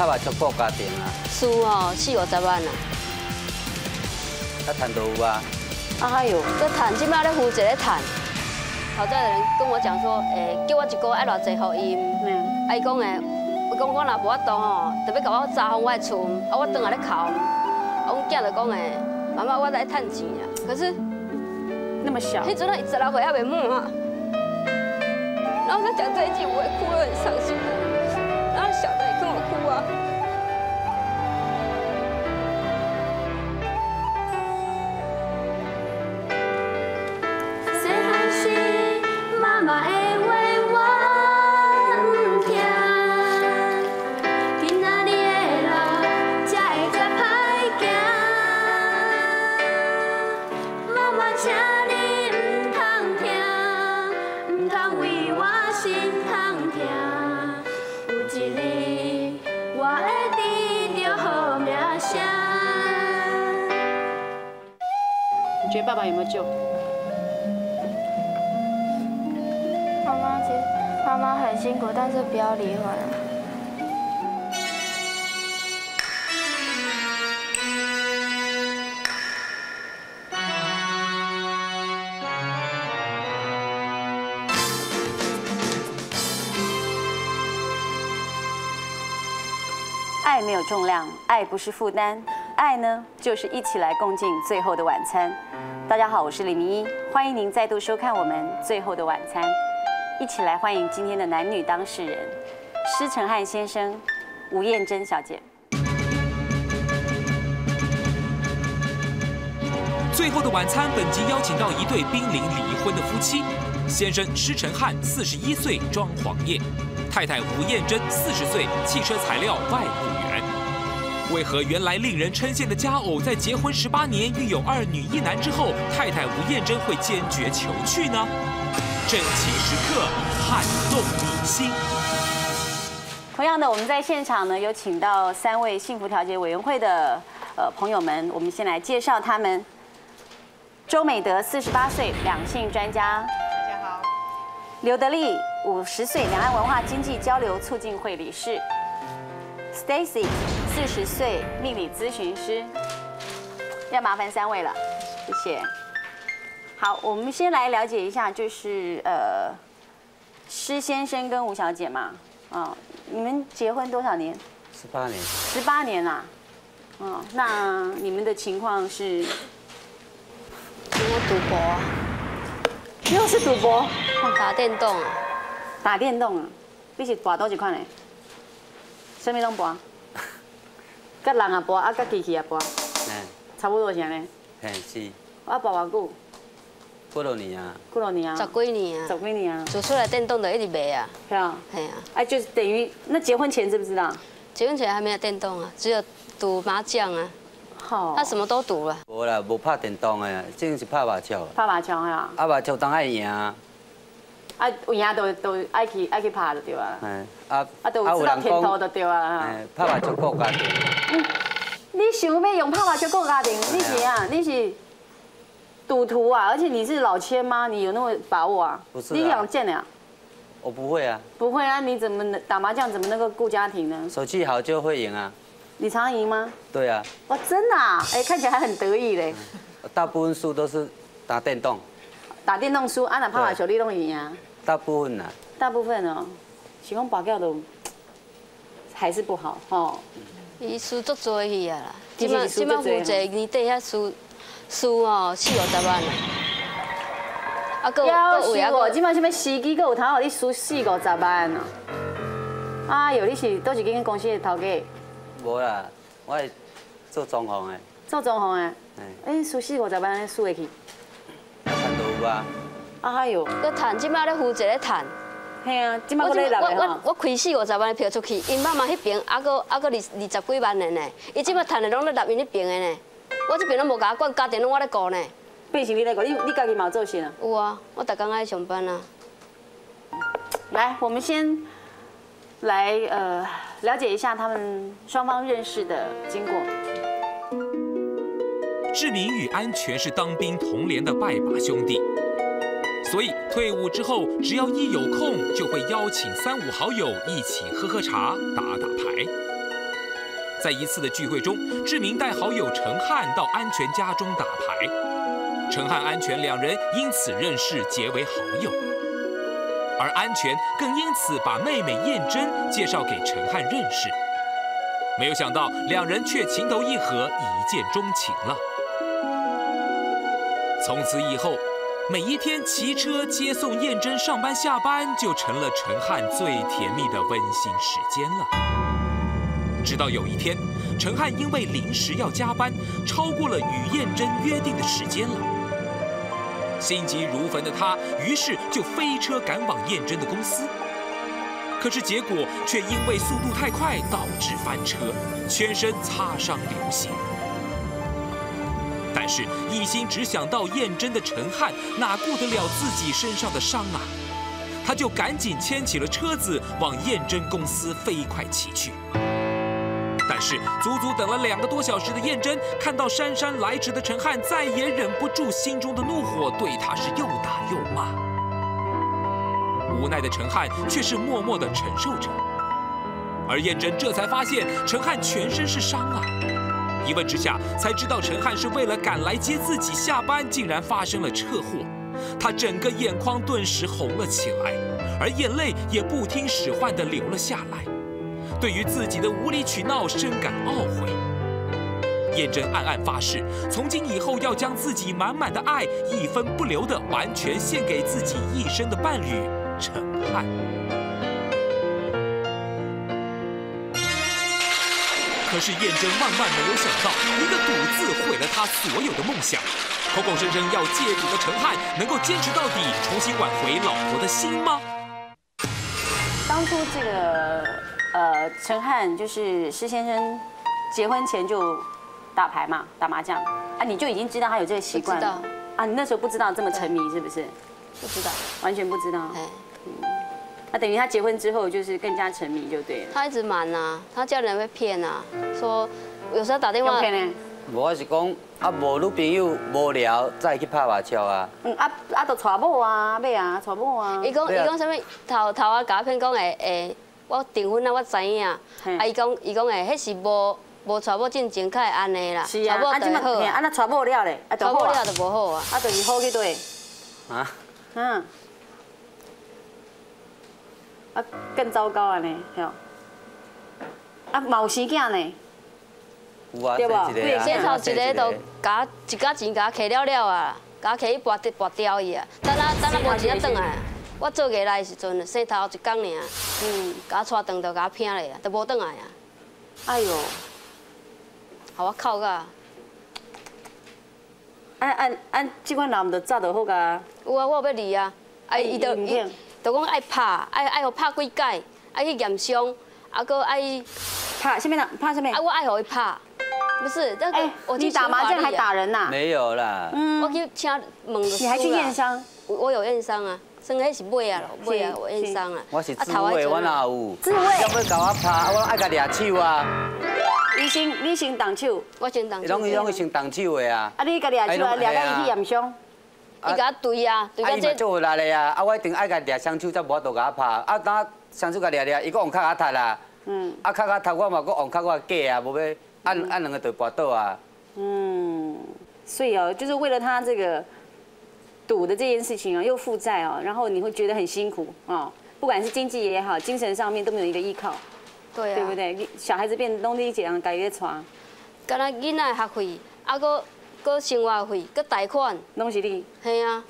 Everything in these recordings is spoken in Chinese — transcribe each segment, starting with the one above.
拍卖出顾家庭啊。输哦，四五十万啊。啊，赚都有啊。哎呦，这赚，即摆咧负责咧赚。有人跟我讲说，诶，叫我一个爱偌济福音。嗯。啊，伊讲诶，我讲我若无法度吼，特别甲我查封我的厝，啊，我倒来咧哭。啊，阮囝就讲诶，妈妈，我来趁钱啊。可是那么小，迄阵啊，十六岁还袂满啊。然后他讲这一句，我会哭得很伤心。然后小的也跟我重量，爱不是负担，爱呢就是一起来共进最后的晚餐。大家好，我是李明一，欢迎您再度收看我们《最后的晚餐》，一起来欢迎今天的男女当事人施承汉先生、吴燕珍小姐。最后的晚餐，本集邀请到一对濒临离婚的夫妻，先生施承汉四十一岁，装潢业；太太吴燕珍四十岁，汽车材料外务员。为何原来令人称羡的佳偶，在结婚十八年、育有二女一男之后，太太吴燕珍会坚决求去呢？真情时刻撼动你心。同样的，我们在现场呢有请到三位幸福调解委员会的呃朋友们，我们先来介绍他们。周美德四十八岁，两性专家。大家好。刘德利五十岁，两岸文化经济交流促进会理事。Stacy 四十岁，命理咨询师。要麻烦三位了，谢谢。好，我们先来了解一下，就是呃，施先生跟吴小姐嘛，啊，你们结婚多少年？十八年。十八年啊，哦，那你们的情况是？我赌博啊，又是赌博，打电动啊，打电动啊，你是博多少款呢？什么拢博？甲人也博，啊甲机器也博。嗯。差不多是安尼。嘿，是。啊，博偌久？几多年啊？几多年啊？十几年啊。十几年啊。做出来电动的一直卖啊。是啊。系啊。哎，就是等于那结婚前知不知道？结婚前还没有电动啊，只有赌麻将啊。好。他什么都赌了。无啦，无拍电动的，正是拍麻将。拍麻将啊。啊，麻将当爱赢。啊，有影都都爱去爱去拍就对啊。嗯。啊。啊，都有知道天头就对啊。嗯，拍麻将顾家庭。你想要用拍麻将顾家庭？你是啊？你是赌徒啊？而且你是老千吗？你有那么把握啊？不是。你想见呀？我不会啊。不会啊？你怎么能打麻将？怎么能够顾家庭呢？手气好就会赢啊。你常赢吗？对啊。哇，真的啊！哎，看起来还很得意嘞。大部分输都是打电动。打电动输，啊，那拍麻将你拢赢啊？大部分呐。大部分哦，喜欢保钓的还是不好哦。伊输足多去啊啦，即马即马负责年底遐输输哦四五十万啦。啊，个有有哦，即马什么司机个有头，你输四五十万哦。啊哟，你是都是间公司的头家？无啦，我是做装潢的。做装潢的？哎，输四五十万，输会去？赚都有啊。啊嗨哟，搁赚，即摆咧负责咧赚。嘿啊，即马搁咧我我我开四五十万的票出去，因妈妈迄边还搁还搁二二十几万的呢。伊即摆赚的拢咧纳因迄边的呢。我这边拢无甲我管，家庭拢我咧顾呢。变成你咧顾，你你家己冇做事啊？有啊，我逐工爱上班啊。来，我们先来呃了解一下他们双方认识的经过。志明与安全是当兵同连的拜把兄弟。所以退伍之后，只要一有空，就会邀请三五好友一起喝喝茶、打打牌。在一次的聚会中，志明带好友陈汉到安全家中打牌，陈汉、安全两人因此认识，结为好友。而安全更因此把妹妹燕珍介绍给陈汉认识，没有想到两人却情投意合，一见钟情了。从此以后，每一天骑车接送燕珍上班下班，就成了陈汉最甜蜜的温馨时间了。直到有一天，陈汉因为临时要加班，超过了与燕珍约定的时间了。心急如焚的他，于是就飞车赶往燕珍的公司。可是结果却因为速度太快，导致翻车，全身擦伤流血。但是，一心只想到燕珍的陈汉，哪顾得了自己身上的伤啊？他就赶紧牵起了车子，往燕珍公司飞快骑去。但是，足足等了两个多小时的燕珍，看到姗姗来迟的陈汉，再也忍不住心中的怒火，对他是又打又骂。无奈的陈汉却是默默地承受着，而燕珍这才发现陈汉全身是伤啊。一问之下，才知道陈汉是为了赶来接自己下班，竟然发生了车祸。他整个眼眶顿时红了起来，而眼泪也不听使唤地流了下来。对于自己的无理取闹，深感懊悔。燕珍暗暗发誓，从今以后要将自己满满的爱，一分不留地完全献给自己一生的伴侣陈汉。可是燕真万万没有想到，一个赌字毁了他所有的梦想。口口声声要戒赌的陈汉，能够坚持到底，重新挽回老婆的心吗？当初这个呃陈汉就是施先生结婚前就打牌嘛，打麻将啊，你就已经知道他有这个习惯了啊？你那时候不知道这么沉迷是不是？不知道，完全不知道。哎，那等于他结婚之后就是更加沉迷就对了。他一直瞒啊，他叫人会骗啊，说有时候打电话，骗呢？无我是讲啊，无女朋友无聊再去拍麻将啊。嗯啊啊，都娶某啊，买啊，娶某啊。伊讲伊讲什物头头啊，甲我骗讲诶诶，我订婚啊，我知影，嘿啊伊讲伊讲诶，迄是无无娶某进前较会安尼啦，是啊，啊，娶某就好啊，那娶某了咧，啊娶某了就无好啊。啊，就是好去对。啊，嗯。啊，更糟糕啊呢，对哦。啊，嘛有生囝呢。有啊，对啊介绍一个都甲一甲钱甲摕了了啊，甲摕去拔拔掉伊啊，等啊等啊无钱啊转来啊。我做月来的时阵，生头一工尔，嗯，甲我带长就甲我拼咧啊，都无转来啊，哎呦，互我哭啊。按按按，即款人毋就早就好噶。有啊，我有要离啊，啊伊都伊伊毋肯就讲爱拍，爱爱互拍几届，爱去验伤，啊搁爱拍什么人？怕什么啊？我爱互伊拍，不是，那哎个，我去你打麻将还打人呐？没有啦。嗯我去请问你还去验？伤？我我有验伤啊，算迄是尾啊，尾啊，是我验伤啊。我是自啊头的卫，我哪有？自卫要要甲我拍，我爱甲掠手啊。你先你先动手，我先动手。伊拢伊拢会先动手的啊。啊你甲掠手啊，掠到伊去验伤。伊甲我对啊，对啊，甲这伊嘛做有力的啊，啊，我一定爱甲掠双手，才无法度甲我拍。啊，当双手甲掠掠，伊佫用脚甲踢啦。嗯啊，脚甲踢我嘛，佫用脚我架啊，无要按按两个就跋倒啊。嗯，所以哦，就是为了他这个赌的这件事情哦，又负债哦，然后你会觉得很辛苦哦，不管是经济也好，精神上面都没有一个依靠，对啊，对不？对？你小孩子变东西一样，改越床，敢若囡仔的学费，啊搁搁生活费，搁贷款，拢是你。嘿啊，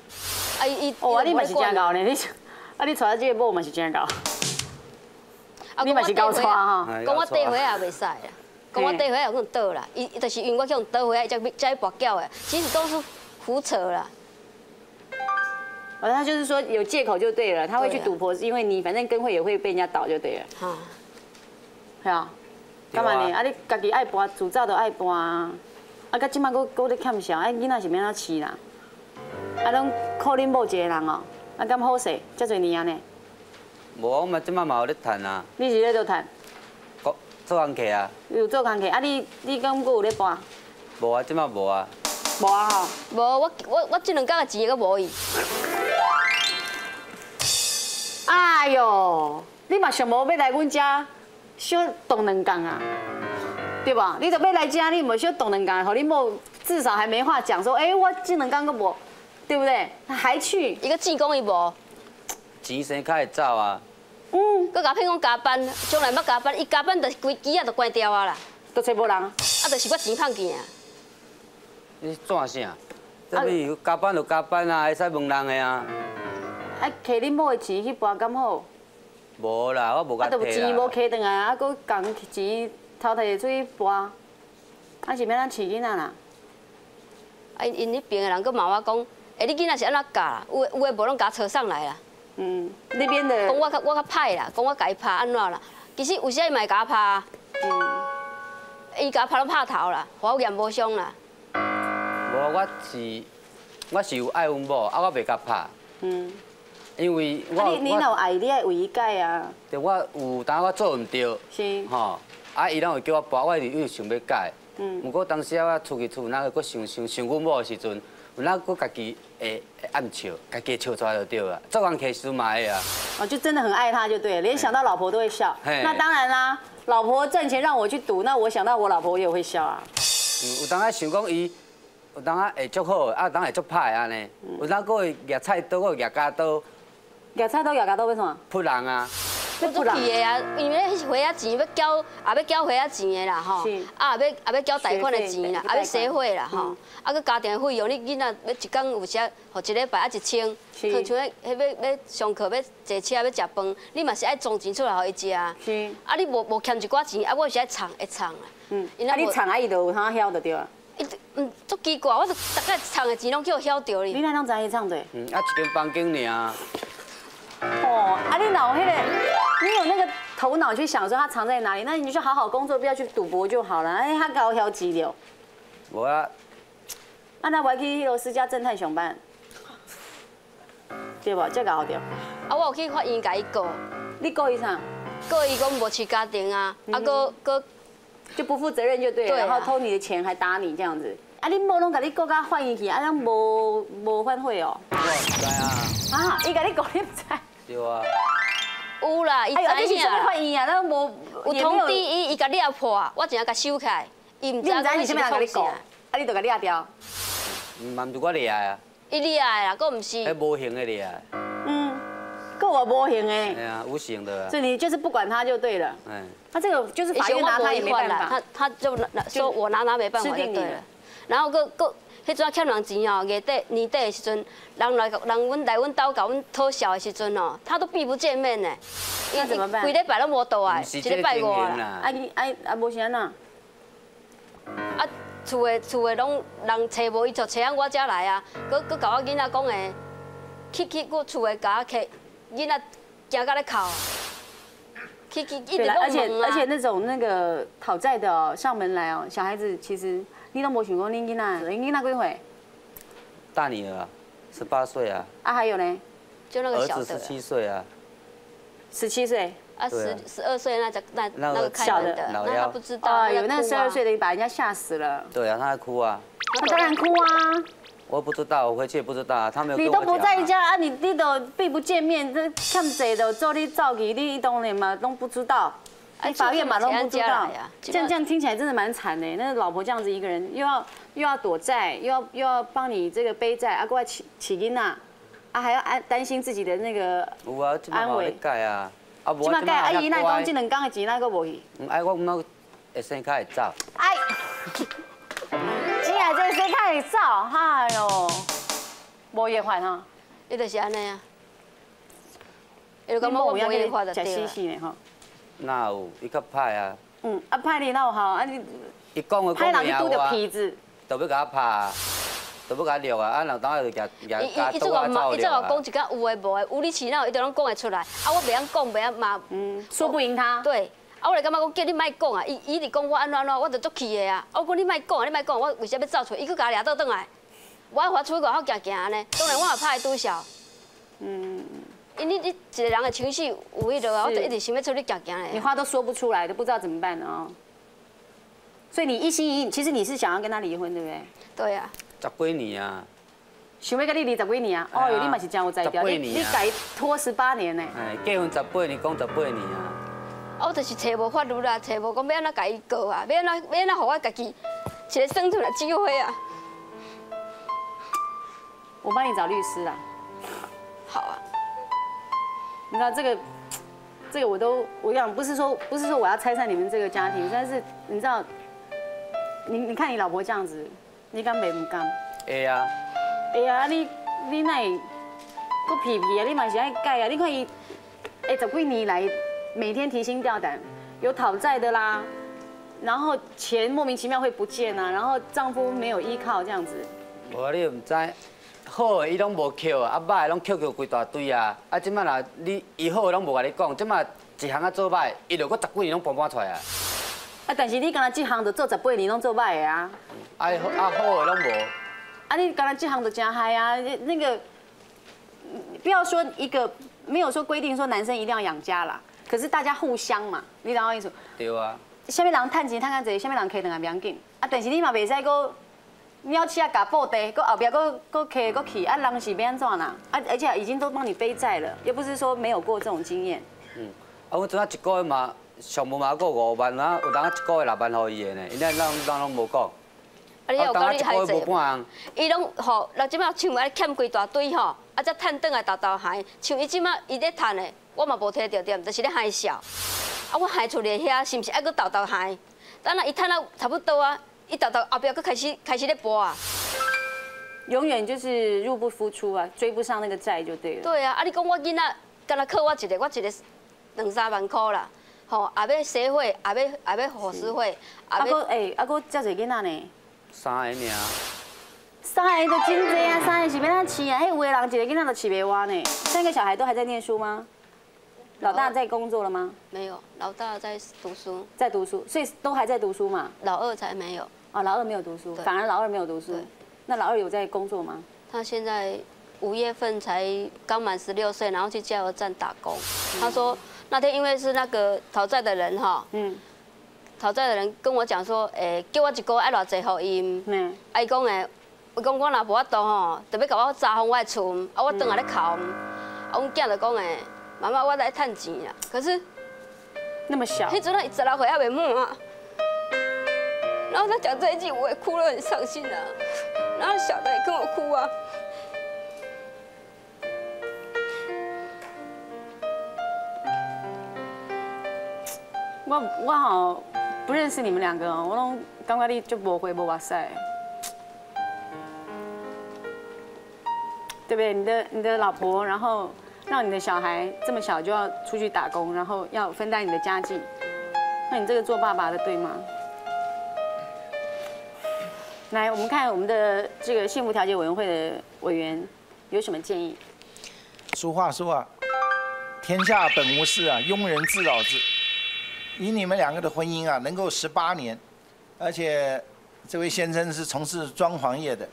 啊伊伊哦，啊你嘛是真啊，高呢，你啊你娶到这个某嘛是真高，啊你嘛是高娶哈。哎讲我底回也袂使啦，讲我底回也有可能倒啦，伊就是因为我去用倒回来，才才去跋筊的，其实都是胡扯啦。哦，他就是说有借口就对了，他会去对啊赌博，是因为你反正跟会也会被人家倒就对了，哈，系啊。干嘛呢？啊，你家己爱搬，自早都爱搬啊。啊，到即摆佫佫咧欠小，哎，囡仔是免怎饲啦？啊，拢靠恁某一个人哦，啊，敢好势，遮侪年啊呢？无，我嘛即摆嘛有咧趁啊，你是咧做趁，做做工课啊。有做工课，啊，你你敢佫有咧搬？无啊，即摆无啊。无啊吼。无我我我即两工的钱都无伊，哎哟，你嘛想无要来阮遮小动两工啊？对对吧？你都要来家，你无需要动两工，和你某至少还没话讲，说，哎，我这两工个无，对不对？还去，一个志讲伊无，钱生较会走啊，嗯，佮甲骗讲加班，将来要加班，伊加班就规机啊就关掉啊啦，都找无人啊。啊，就是我钱胖见啊。你做啥？这边加班就加班啊，会使问人的啊。啊，摕恁某的钱去办敢好？无啦，我无啊，甲摕都钱无啦。摕转来，啊，搁共钱偷摕出去搬，啊是要咱饲囡仔啦。啊，因因迄边的人佫骂我讲，哎，你囡仔是安怎教啦？有有的无拢甲我扯上来啦，嗯，那边的讲我较我较歹啦，讲我甲伊拍安怎啦？其实有时伊嘛会甲我拍，嗯，伊甲我拍拢拍头啦，互我验无伤啦。无，我是我是有爱阮某，啊，我袂甲拍，嗯，因为啊我你你若有爱，你爱为伊改啊，对我有当我做毋对，是，吼，啊，伊拢会叫我拔，我一直想要改。嗯毋过当时啊，我出去厝，哪个搁想想想阮某的时阵，有哪搁家己会会暗笑，家己笑出来就对了。做人客事嘛会啊，哦，就真的很爱他就对了，连想到老婆都会笑。那当然啦，老婆赚钱让我去赌，那我想到我老婆我也会笑啊。嗯有当啊想讲伊，有当啊会足好，啊有当会足歹的安尼，有当搁会举菜刀，搁会举家刀夹菜刀夹剪刀要什么？扑人啊。我足气的啊，因为迄花仔钱要交，也要交花仔钱的啦吼，啊也要也要交贷款的钱啦，学费也要社会啦吼嗯，啊佮家庭费用，你囡仔要一工有时啊，互一礼拜啊一千，是像像迄要要上课要坐车要食饭，你嘛是爱装钱出来互伊食。是，啊，你无无欠一寡钱，啊，我是爱藏会藏啦。嗯，啊你藏啊伊就有通晓就对了。伊嗯，足奇怪，我就大概藏的钱拢叫我晓着哩。你那拢知伊唱的？嗯，啊一间房间尔，哦，啊你脑那个，你有那个头脑去想说他藏在哪里，那你就好好工作，不要去赌博就好了。哎，他高挑机流，无啊，啊那我还去迄个私家侦探上班，对不？这搞对。啊，我有去法院甲伊告，你告伊啥？告伊讲无饲家庭啊，啊，搁搁就不负责任就对了，对啊然后偷你的钱还打你这样子。啊，你某拢甲你告甲反映去，啊，咱无无反悔哦。我知啊，啊，伊甲你告你不知？对啊，有啦，伊哎呦，这是什么知影啦。反应啊？咱无有通知伊，伊甲掠破，我真正甲收起来，伊毋知你唔知你什么人甲你，讲啊，你就甲掠掉。嘛毋是我掠啊，伊掠的啦，佫毋是迄。无形的掠，嗯，够我无形的哎，呀，无形的啊所，以你就是不管他就对了。嗯，他这个就是法院拿他也没办法他。他就拿说我拿他没办法就制定你了对了。然后个个迄阵欠人钱哦，月底年底的时阵，人来人阮来阮兜甲阮讨笑的时阵哦，他都避不见面呢。那怎么办规礼拜拢无倒来，一礼拜五啦。啊，你啊啊，无啥呐？啊，厝的厝的拢人找无伊就找啊我遮来啊，佮佮甲我囡仔讲的，去去我厝的甲我客囡仔惊甲咧哭，去去一直而且。而且那种那个讨债的哦，上门来哦，小孩子其实你都没想过恁囡仔，恁囡仔几岁？大女儿啊，十八岁啊，啊，还有呢，就那个儿子十七岁啊，十七岁。啊，十十二岁那只那那个小的。那他不知道。啊，有那哭啊。十二岁的把人家吓死了，对啊，他在哭啊，他当然哭啊。我不知道，我回去也不知道啊，他没有跟你都不在家啊，你你都避不见面，这看谁的做你照给你当然嘛都不知道，哎法院马都不知这样道家来啊，这样这样听起来真的蛮惨的。那老婆这样子一个人，又要又要躲债，又要又要帮你这个背债，啊，过来起起囡呐，啊还要安担心自己的那个，有啊，即摆我咧改啊，啊无起码该阿姨那讲乖这两天的钱那个无去，嗯哎，我毋孬会生较会走，哎，今仔这谁看你照，哎呦，无业还哈，伊就是安尼啊。伊就感觉我无业化就食死对了。死的哈。哪有伊较歹啊，嗯，啊，歹你那有好，啊你伊讲的拍讲人去拄着袂晓啊，皮子，都要甲我拍，就要甲我掠啊，啊，然后当下就夹夹伊伊夹伊这个嘛，倒啊走伊这个讲一个有诶无诶，有理取闹，伊都拢讲会出来。啊，我袂晓讲，袂晓骂，嗯，说不赢他。对。啊，我就感觉讲叫你莫讲啊，伊伊直讲我安怎安怎，我就足气的啊。我讲你莫讲啊，你莫讲，我为啥要走出来？伊去甲我掠倒转来，我爱发出去外口行行安尼。当然我也怕伊拄笑，嗯，因为你一个人的情绪有迄落啊，我就一直想要出去行行嘞。你话都说不出来，都不知道怎么办呢哦。所以你一心一意，其实你是想要跟他离婚，对不对？对啊，十几年啊，想要跟你离十几年啊？哦，有你嘛是真有才调，你你改拖十八年呢。哎，结婚十八年，讲十八年啊，啊，我就是找无法律啦，找无讲要安怎甲伊告啊，要安怎要安怎互我家己一个生存的机会啊。我帮你找律师啦。好啊，你知道这个，这个我都我讲不是说不是说我要拆散你们这个家庭，但是你知道，你你看你老婆这样子，你敢没不敢？会啊，哎呀，你你那不皮皮啊，你嘛是爱改啊，你看伊哎十几年来每天提心吊胆，有讨债的啦，然后钱莫名其妙会不见啊，然后丈夫没有依靠这样子，我你又唔知，好的伊拢无扣，啊歹的拢扣扣规大堆啊！啊，即摆若你伊好的拢无甲你讲，即摆一项啊做歹，伊着搁十几年拢搬搬出来啊！啊，但是你刚才这行就做十八年拢做歹的啊，啊啊好的拢无，啊你刚才这行就真嗨啊，那个不要说一个没有说规定说男生一定要养家啦，可是大家互相嘛，你懂我意思？对啊，下面人趁钱趁较济，下面人客等下袂要紧。啊，但是你嘛袂使搁鸟鼠啊夹布袋，搁后壁搁搁客搁去，啊，人是要安怎啦？啊，而且已经都帮你背债了，又不是说没有过这种经验。嗯啊我阵啊一个月嘛，上无嘛过五万啊，有当啊一个月六万互伊的呢，因为咱咱拢无讲。啊，你有讲你一个月无还济？半项，伊拢吼，那即摆像安欠规大堆吼，啊，才趁转来豆豆害，像伊即摆伊咧趁的，我嘛无摕着点，就是咧害笑。啊，我害出来遐是毋是爱搁豆豆害？等下伊趁到差不多啊，伊豆豆后壁搁开始开始咧播啊。永远就是入不敷出啊，追不上那个债就对了。对啊，啊你讲我囡仔，敢若靠我一个，我一个两三万箍啦，吼，也要洗会，也要也要伙食费，啊也要搁诶，啊搁遮侪囡仔呢，三个尔。三个都真济啊，三个是要怎饲啊？迄有的人一个囡仔都饲袂完呢。三个小孩都还在念书吗？老大在工作了吗？没有，老大在读书，在读书，所以都还在读书嘛。老二才没有。哦，老二没有读书，反而老二没有读书。那老二有在工作吗？他现在五月份才刚满十六岁，然后去加油站打工。他说那天因为是那个讨债的人哈，嗯，讨债的人跟我讲说，诶，叫我一个月爱偌济互伊。嗯，啊伊讲诶，伊讲我若无法度吼，特别甲我查封我的厝，啊我转来咧哭。啊，阮囝就讲诶，妈妈我来趁钱啦。可是那么小，迄阵啊，十六岁还袂满啊。然后他讲这一句，我也哭了很伤心啊。然后小的也跟我哭啊。我我好不认识你们两个，我拢感觉你就无回无哇塞，对不对？你的你的老婆，然后让你的小孩这么小就要出去打工，然后要分担你的家计，那你这个做爸爸的对吗？来，我们看我们的这个幸福调解委员会的委员有什么建议？俗话说啊，天下本无事啊，庸人自扰之。以你们两个的婚姻啊，能够十八年，而且这位先生是从事装潢业的，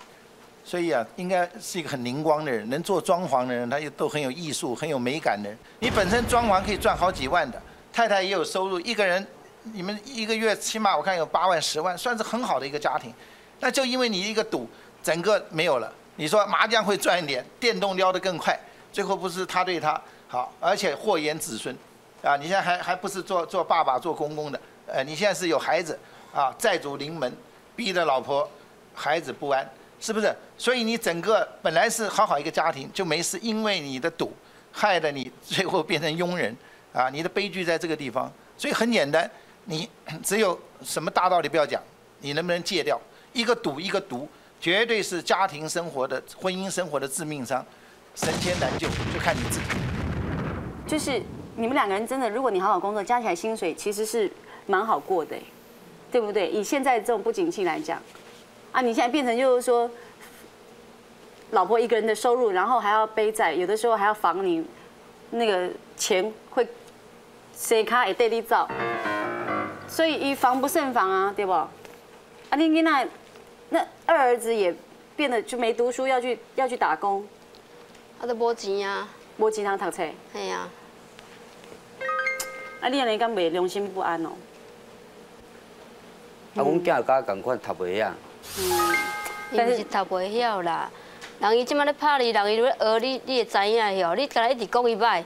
所以啊，应该是一个很灵光的人。能做装潢的人，他又都很有艺术、很有美感的人。你本身装潢可以赚好几万的，太太也有收入，一个人你们一个月起码我看有八万、十万，算是很好的一个家庭。那就因为你一个赌，整个没有了。你说麻将会赚一点，电动撩得更快，最后不是他对他好，而且祸延子孙，啊，你现在还还不是做做爸爸做公公的，呃，你现在是有孩子，啊，债主临门，逼得老婆孩子不安，是不是？所以你整个本来是好好一个家庭就没事，因为你的赌，害得你最后变成庸人，啊，你的悲剧在这个地方。所以很简单，你只有什么大道理不要讲，你能不能戒掉？一个赌一个毒，绝对是家庭生活的、婚姻生活的致命伤，神仙难救，就看你自己。就是你们两个人真的，如果你好好工作，加起来薪水其实是蛮好过的，对不对？以现在这种不景气来讲，啊，你现在变成就是说，老婆一个人的收入，然后还要背债，有的时候还要防你那个钱会谁卡也对你造，所以以防不胜防啊，对不？啊，你你那那二儿子也变得就没读书，要去要去打工，他都无钱啊，无钱通读册。嘿啊，啊，你安尼敢袂良心不安哦？啊，阮囝甲我共款读袂晓，伊毋是读袂晓啦。人伊即摆咧拍你，人伊咧学你，你会知影吼。你敢若一直讲伊歹，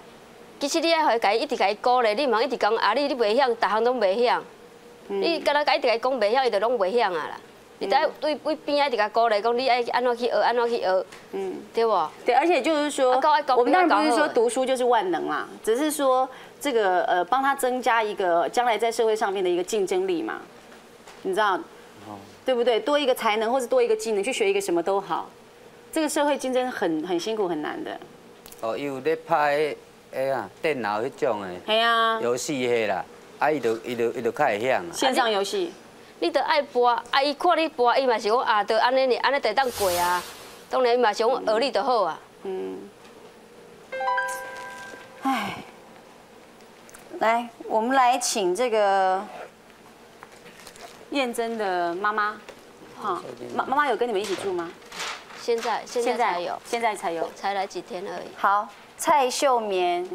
其实你爱互伊一直甲伊鼓励，你毋通一直讲啊，你你袂晓，逐项拢袂晓。你敢若甲伊一直甲伊讲袂晓，伊就拢袂晓啊啦。你在对对边仔一直甲鼓励，讲你爱安怎去学，安怎去学，嗯，对不？对，而且就是说我们当然不是说读书就是万能啦，只是说这个呃，帮他增加一个将来在社会上面的一个竞争力嘛，你知道，对不对？多一个才能或是多一个技能，去学一个什么都好。这个社会竞争很很辛苦很难的。哦，伊有咧拍迄啊电脑迄种的哎呀，游戏迄啦，啊伊就伊就伊就较会晓啊。线上游戏，你得爱播，啊，伊看你播，伊嘛是讲啊，得安尼，安尼得当过啊。当然，伊嘛是讲学你就好啊。唉，来，我们来请这个燕珍的妈妈，好，妈妈妈有跟你们一起住吗？现在现在才有，现在才有。才来几天而已。好，蔡秀棉，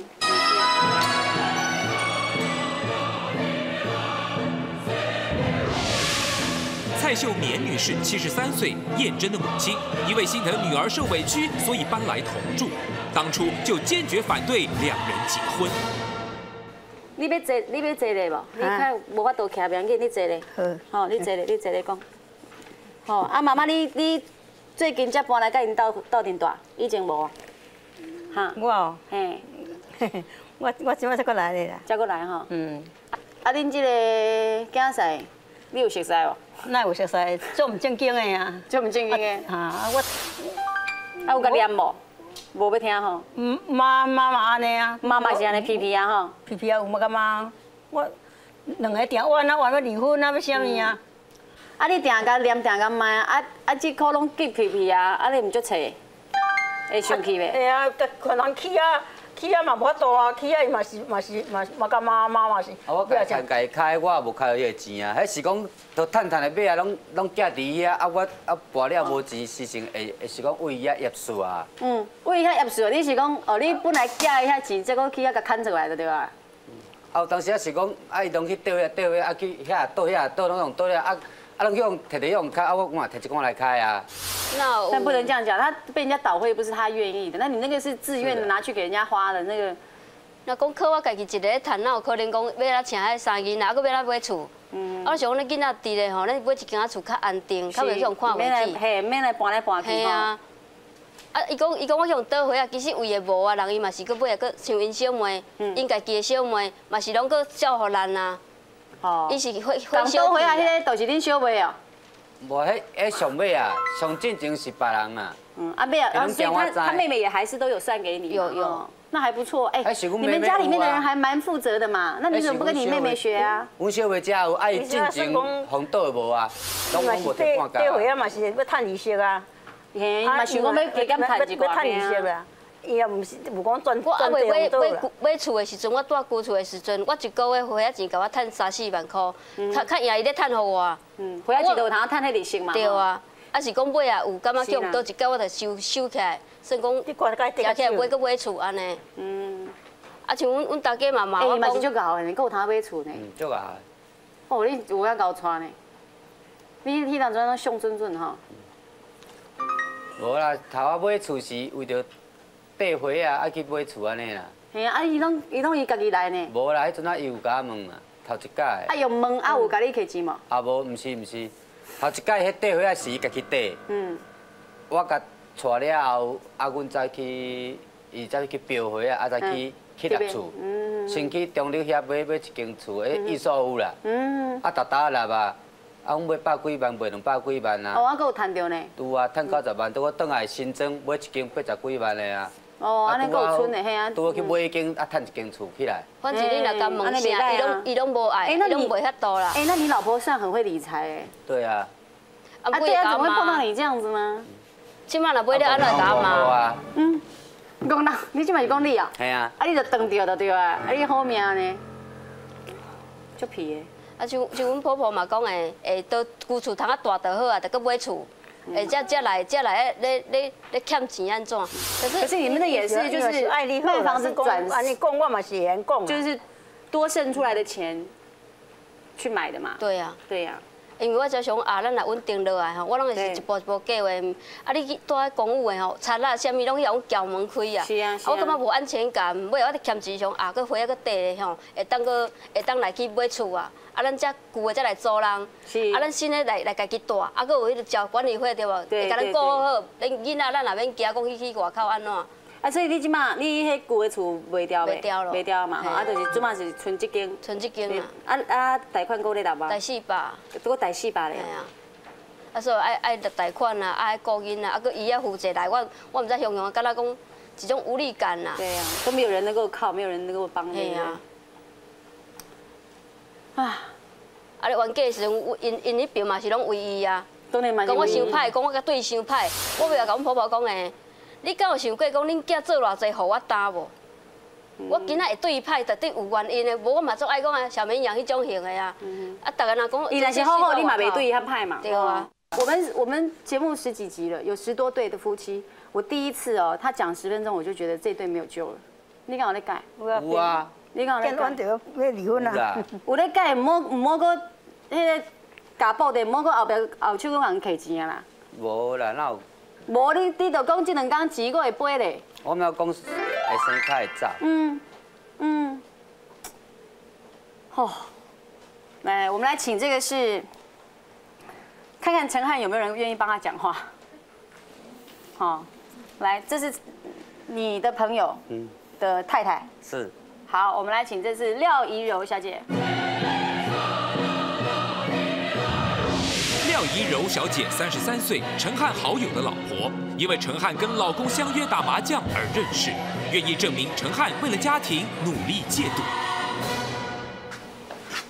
蔡秀棉女士七十三岁，燕珍的母亲，因为心疼女儿受委屈，所以搬来同住。当初就坚决反对两人结婚。你要坐，你要坐咧无？你看无法度徛，不要紧，你坐咧。好。好，你坐咧，你坐咧讲。好，啊妈妈，你你最近才搬来甲因斗斗阵住，以前无啊？哈，我哦，嘿，我我即摆才过来的啦。才过来吼。嗯，啊，恁即个囝婿，你有熟悉无？那有熟悉，做唔正经的啊。做唔正经的。啊，啊我啊，有甲念无？无要听吼。嗯妈妈嘛安尼啊，妈妈是安尼皮皮啊吼。皮皮啊，有冇干嘛？我两个定冤啊，冤要离婚啊，要啥物啊？啊，你定甲念定甲骂啊啊，即箍拢急皮皮啊，啊你毋足找，会生气袂？哎呀，可能起啊，起啊嘛无法度啊，起啊伊嘛是嘛是嘛嘛甲妈妈嘛是。啊，我家田家开，我也无开到迄个钱啊。迄是讲，都趁趁的买啊，拢拢寄伫遐，啊我啊跋了无钱，时阵会会是讲为遐业数啊。嗯，为遐业数，你是讲哦，你本来寄遐钱，结果去遐甲砍出来的对吧？啊，有当时啊是讲，啊伊拢去倒遐倒遐，啊去遐倒遐倒拢用倒了，啊啊拢去用摕着用开，啊我嘛摕一罐来开啊。那但不能这样讲，他被人家倒会不是他愿意的，那你那个是自愿的拿去给人家花的那个，那讲靠我家己一个咧趁，哪有可能讲要来请迄三囡仔，还佫要来买厝？嗯，我想讲，你囡仔伫咧吼，咱买一间厝较安定，较袂去用看免来袂起。嘿，免来搬来搬去。嘿啊。啊，伊讲伊讲我去用倒回啊，其实为的无啊，人伊嘛是佫买啊，搁像因小妹，因家己的小妹嘛是拢佫照互咱啊。哦伊是会会港小都回啊迄个都是恁小妹哦。无迄迄上尾啊，上进前是别人啊。嗯，啊妹啊，所以他讲我知他妹妹也还是都有算给你嘛。有有哦那还不错。哎你们家里面的人还蛮负责的嘛，那你怎么不跟你妹妹学啊？阮小妹家有爱进前红倒无啊，拢拢无摕半价。这回啊嘛是要趁利息啊。嘿，嘛想讲要加减趁一要趁利息寡啊。伊也毋是无讲赚我啊赚买买。买厝的时阵，我住旧厝的时阵，我一个月花仔钱，甲我趁三四万箍，较较赢伊咧趁互我。嗯，回来记得有通趁迄利息嘛。对啊，啊是讲买啊有感觉叫倒一个我就收收起来，算讲加起来买个个买厝安尼。嗯，啊像阮阮大家嘛嘛，哎，嘛是足搞的，你够通买厝呢。嗯，足啊。哦，你有遐高穿呢？你迄当阵拢上准准吼。无啦，头仔买厝是为着缀花啊，爱去买厝安尼啦。嘿啊，伊拢伊拢伊家己来呢。无啦，迄阵啊伊有甲我问啦，头一届啊，的。用问啊，有甲你摕钱无？啊无，毋是毋是，头一届迄缀花啊是伊家己缀，嗯，我甲带了后，啊阮再去，伊再去标花啊，啊再去去立厝。嗯先去中立遐买买一间厝，诶意思有啦。嗯，啊，逐搭立啊，啊，阮买百几万，卖两百几万啊哦，啊。我还有趁着呢。有啊，趁九十万，拄我倒来新增买一间八十几万的啊。哦，安尼够有剩的，嘿啊。拄好去买一间，啊，趁一间厝起来。反正你若甲问啥，伊拢伊拢无爱，伊哎那你拢袂遐多啦。哎，那你老婆算很会理财哎。对啊。啊啊，对啊，怎么会碰到嘛？你这样子呢？即摆若买了安怎甲我无嘛？啊，嗯，讲人，你即嘛是讲你啊？系啊。啊，你就当着就对啊，啊，你好命呢？足皮的。啊，像像阮婆婆嘛讲诶，诶，都旧厝通啊大就好啊，得搁买厝，诶，才才来才来咧咧咧欠钱安怎？可是可是你们的也是就是爱你卖房子转，啊，你供我嘛是会讲啊。就是多剩出来的钱去买的嘛。对啊，对呀。因为我就想啊，咱若稳定落来吼，我拢会是一步一步计划。啊，你去住喺公寓的吼，贼啊，啥物拢用撬门开啊。是啊是啊我感觉无安全感，尾我得欠钱，想啊，搁花啊，搁地咧吼，会当搁会当来去买厝啊。啊，咱遮旧的才来租人，是啊，咱新的来来家己住，啊，搁有迄个交管理费对无？对会甲咱顾好，恁囡仔咱也免惊讲去去外口安怎。啊，所以你即马你迄旧的厝卖掉未？卖掉了卖掉嘛，吼，啊，就是即马是存即间。存即间啊，啊啊，贷款够咧答吗？贷四百。不过贷四百咧系。啊，啊所以爱爱贷款啊，爱顾囡啊，啊搁伊啊负债来，我我毋知形容，敢若讲一种无力感啦。对啊，都没有人能够靠，没有人能够帮你。嘿啊，啊，啊咧冤家的时阵，有因因迄边嘛是拢为伊啊，当然嘛。讲我伤歹，讲我甲对伤歹，我袂甲阮婆婆讲诶，你敢有想过讲恁囝做偌济，互我担无？我今仔会对伊歹，绝对有原因的，无我嘛足爱讲啊，小绵羊迄种型的啊。啊，逐个人讲，伊若是好好，你嘛袂对伊较歹嘛。对啊。我们我们节目十几集了，有十多对的夫妻。我第一次哦，他讲十分钟，我就觉得这对没有救了。你敢有咧改？有啊，你讲有咧改见阮？就要离婚啦。有咧改，毋好毋好搁迄个家暴的，毋好搁后壁后手搁人摕钱啊啦。无啦，哪有？无你你就讲即两工钱搁会飞咧。我们要讲会生较会早。嗯嗯。哦，来，我们来请这个是，看看陈汉有没有人愿意帮他讲话。好，来，这是你的朋友嗯，的太太。是。好，我们来请这是廖怡柔小姐。廖怡柔小姐三十三岁，陈汉好友的老婆，因为陈汉跟老公相约打麻将而认识，愿意证明陈汉为了家庭努力戒赌。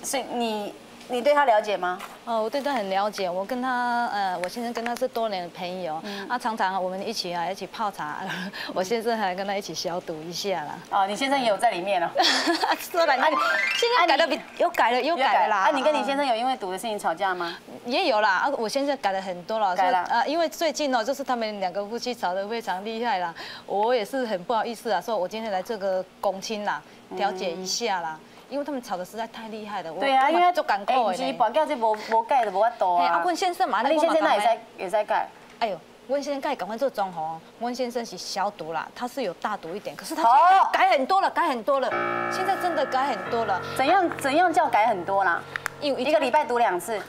所以你你对他了解吗？哦，我对他很了解，我跟他，呃，我先生跟他是多年的朋友，啊，常常我们一起啊，一起泡茶，我先生还跟他一起消毒一下啦。哦，你先生也有在里面了。说了，那现在改的比又改了，又改了啦。啊，你跟你先生有因为赌的事情吵架吗？也有啦，啊，我现在改了很多了，改了说呃，因为最近哦，就是他们两个夫妻吵得非常厉害啦，我也是很不好意思啊，说我今天来这个公亲啦，调解一下啦，因为他们吵得实在太厉害了，对啊，因为就赶哎，快不是保教这无无改的无法度啊。嘿啊，阮先生嘛，啊，你先生那也在也在改。哎呦，温先生该赶快做装潢，温先生是消毒啦，他是有大毒一点，可是他改很多了，改很多了，现在真的改很多了。怎样怎样叫改很多啦？一个礼拜读两次，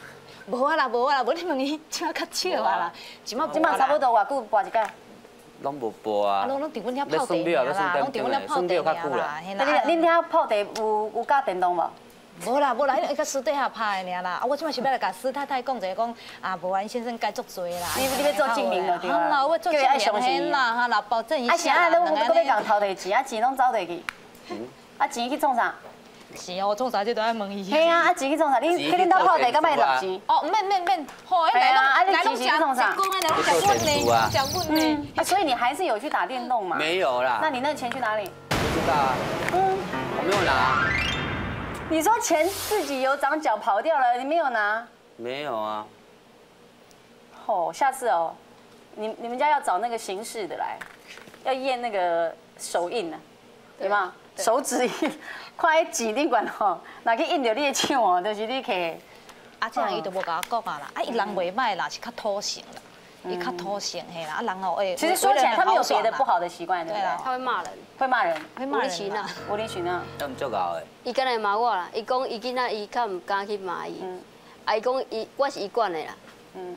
无啊啦，无啊啦，无你问伊，即马较少啊啦，即马今晚差不多偌久播一届？拢无播啊啊，。拢拢伫阮遐泡茶啦，拢伫阮遐泡茶较久啦嘿那你恁遐泡茶有有加电动无？无啦，无啦，迄个私底下拍的尔啦。啊，我即摆是要来甲施太太讲一个讲，啊，无安先生该足多啦。你你要做证明了对吧好啦，我做证明，信嘿啦，哈啦，保证一啊，是啊，下啦。你我要共偷摕钱，啊钱拢走摕去。啊钱去创啥？是哦，我做啥这都爱问伊。嘿啊，啊钱去创啥？你去恁兜泡茶敢卖落钱？哦，免免免，好，嘿啊啊你来拢钱是去创啥讲的，拢讲阮呢，讲阮呢。啊，所以你还是有去打电动嘛？没有啦。那你那个钱去哪里？不知道啊，嗯，我没有拿。你说钱自己有长脚跑掉了，你没有拿？没有啊。哦，下次哦，你你们家要找那个刑事的来，要验那个手印呢，对吗？手指印，快指定管吼，若去印着你的手哦，就是你摕。啊，这样伊都无甲我讲啊啦，啊，伊人袂歹啦，是较土性啦，伊较土性嘿啦，啊，人哦，哎，其实说起来，他们有别的不好，的习惯，对不对啦？他会骂人，会骂人，会骂人无理取闹。无理取闹。他们足搞的。伊敢若骂我啦，伊讲伊囡仔伊较毋敢去骂伊，啊伊讲伊我是伊管的啦，嗯，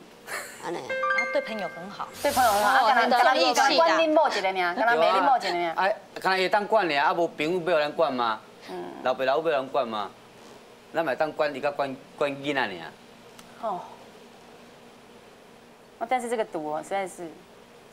安尼。啊对朋友很好。对朋友很好，哦啊，跟他很义气啦管恁某一个尔，跟他没恁某一个尔。哎，敢会当管尔，啊无朋友要有人管吗？老爸老母要人管吗？咱咪当管你甲管管囡仔尔。哦，哦，但是这个赌哦，实在是，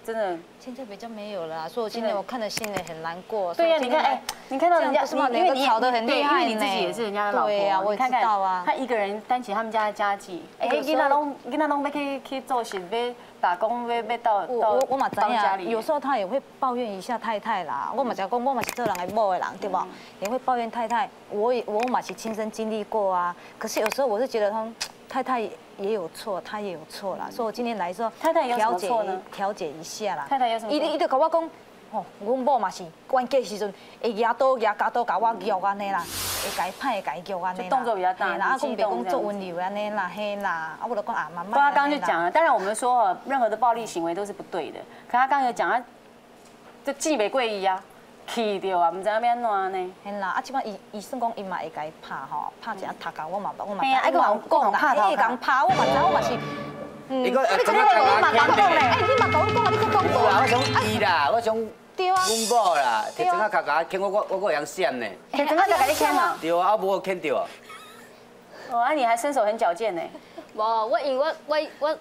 真的。现在比较没有了啦，所以我今天我看了心里很难过。对呀，你看，哎，你看到人家，是吗因为你两个吵得很厉害对因为你自己也是人家的老婆，对呀我也看看知道啊他一个人担起他们家的家计，哎，囡仔拢囡仔拢要去去做事，要打工，要要到我到我我嘛知影，帮家里。有时候他也会抱怨一下太太啦。我嘛只讲，我嘛是做人的某的人，对不？也会抱怨太太，我也我嘛是亲身经历过啊。可是有时候我是觉得他 太太也有错，他也有错啦。所以我今天来说，太太有什么调解错呢调解一下啦。太太有什么错伊伊就跟我讲，吼，阮某嘛是关键时阵会举刀压加刀甲我叫安尼啦，会甲伊拍会甲伊虐安尼动作比较大嘿啦，啊，很激讲袂讲做动这样子温柔安尼啦，嘿啦，啊，我就讲啊，妈妈。不过他刚刚就讲了，当然我们说哦任何的暴力行为都是不对的，可他刚刚有讲啊就既没贵意啊，气着啊，唔知道要安怎呢？嘿啦，啊，即摆伊伊算讲伊嘛会甲伊拍吼，拍一下头壳，我嘛我嘛嘿啊，爱讲讲拍头伊会甲拍，我嘛知，我嘛是。嗯。你讲你这个我嘛甲我讲咧，哎，你嘛甲我讲啊，你讲讲有啦，我想伊啦，我想对啊，阮某啦，摕整个卡卡牵我，我个就给你牵了，对啊，啊？无牵到。哦，啊你还身手很矫健呢。无，我因为我我我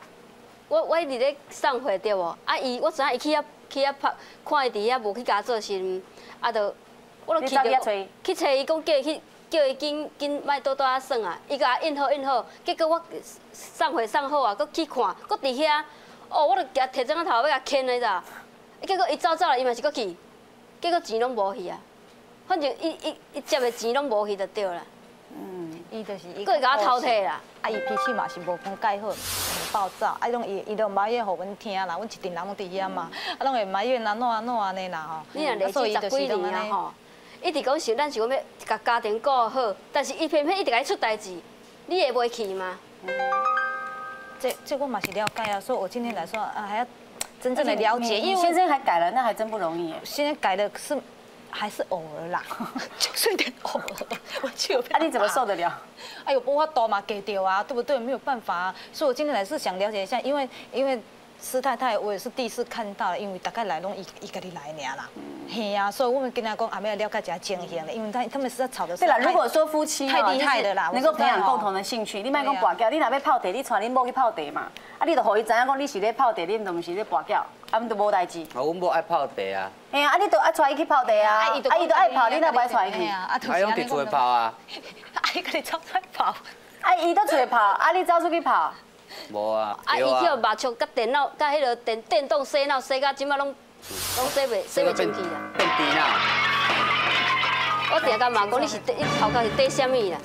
我我伫咧送货对无？啊伊我知影伊去遐去遐拍，看伊伫遐无去甲做事，啊就我就你去找伊去找伊，讲叫伊去叫伊紧紧莫倒倒啊耍啊，伊甲我印好印好，结果我送货送好啊，搁去看，搁伫遐，哦，我就夹摕针仔头要甲牵了咋？结果伊走走来，伊嘛是搁去，结果钱拢无去啊，反正伊伊伊接的钱拢无去就对啦，嗯伊就是伊。佮会甲我偷摕啦。啊，伊脾气嘛是无讲介好，很暴躁，啊，拢伊伊都埋怨互阮听啦，阮一群人拢伫遐嘛，啊，拢会埋怨安怎安怎安尼啦吼。你若累啊所以积十几年啊吼，一直讲是咱想要甲家庭顾好，但是伊偏偏一直甲你出代志，你会袂去吗？这这我嘛是了解啊，所以我今天来说啊，还要真正的了解，因为先生还改了，那还真不容易耶。现在改的是还是偶尔啦，就是有点偶尔，我就有啊，你怎么受得了？哎呦，无法多嘛，给掉啊，对不对？没有办法啊，所以我今天来是想了解一下，因为因为施太太我也是第一次看到，因为大概来拢一一个你来尔啦，嘿呀、所以我们跟他讲啊，要了解一下情形的，因为他他们实在吵的是对了，太如果说夫妻太哦厉害的啦，能够培养共同的兴趣，你莫讲跋筊，你若要泡茶，你带恁某去泡茶嘛，啊，你就互伊知影讲你是咧泡茶，你毋是咧跋筊，啊，毋就无代志。啊，阮某爱泡茶啊，嘿啊，啊，你都爱带伊去泡茶啊，啊，伊都爱泡，你哪不爱带伊去？啊，啊，啊，用伫厝泡啊，啊，伊跟你走在跑，啊，伊都出去泡，啊，你走出去泡，无啊，啊，伊对叫肉球甲电脑甲迄个电电动洗脑洗到即摆拢拢洗袂洗袂进去啦。变低脑，我定甲骂讲你是你头壳是底什么啦？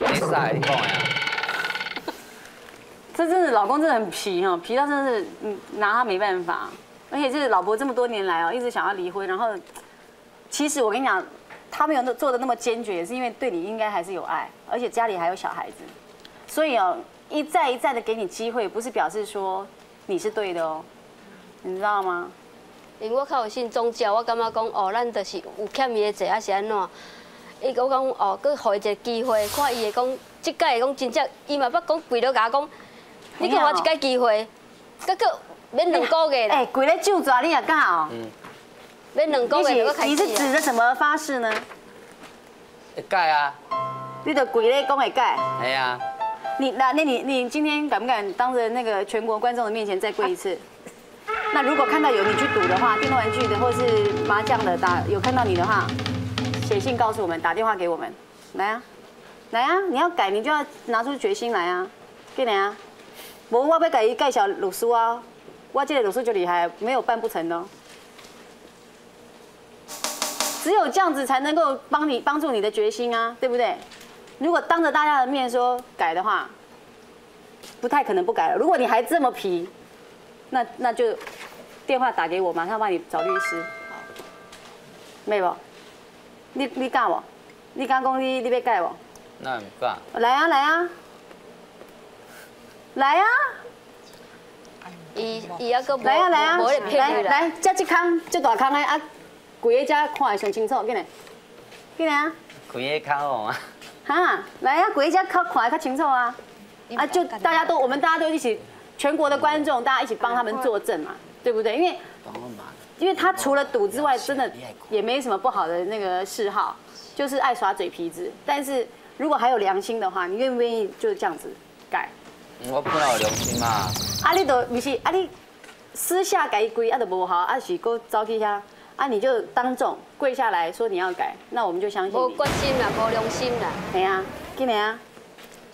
会使你讲的啊。这真的老公真的很皮哦，皮到真的是嗯拿他没办法，而且这老婆这么多年来哦，一直想要离婚，然后其实我跟你讲，他没有做的那么坚决，也是因为对你应该还是有爱，而且家里还有小孩子，所以哦一再一再的给你机会，不是表示说你是对的哦，你知道吗？因为我较有信宗教，我感觉讲哦，咱就是有欠伊的债，还是安怎？伊甲我讲哦，佮互伊一个机会，看伊会讲，即届会讲真正，伊嘛捌讲跪了甲我讲，你给我一个机会，佮佮免两个月啦哎，，跪咧就抓你也敢哦，嗯免两个月就开是你是指。着什么发誓呢？会改啊，你的鬼来讲会改。系啊，你那那你你今天敢不敢当着那个全国观众的面前再跪一次？那如果看到有你去赌的话，电动玩具的或是麻将的打有看到你的话，写信告诉我们，打电话给我们，来啊，来啊，你要改你就要拿出决心来啊，给你啊，无我要改一盖小鲁书啊，我这个鲁书就厉害，没有办不成的哦。只有这样子才能够帮你帮助你的决心啊，对不对？如果当着大家的面说改的话，不太可能不改了。如果你还这么皮，那那就电话打给我，马上帮你找律师。妹不？你你敢不？你敢讲你你要改不？那唔敢。来啊来啊，来啊伊伊还佫无来啊来啊无咧，骗你啦。来来，这这空这大空的啊，规个遮看的上清楚，紧来，紧来啊！开个口啊，哈，来啊，鬼家看看得较清楚啊！啊，就大家都我们大家都一起，全国的观众大家一起帮他们作证嘛，对不对？因为因为他除了赌之外，真的也没什么不好的那个嗜好，就是爱耍嘴皮子。但是如果还有良心的话，你愿不愿意就这样子改？我本来有良心嘛，啊，你都不是啊，你私下改规啊都无好，啊是够走去遐，啊你就当众跪下来说你要改，那我们就相信无你。决心啦，无良心啦。对啊，紧来啊，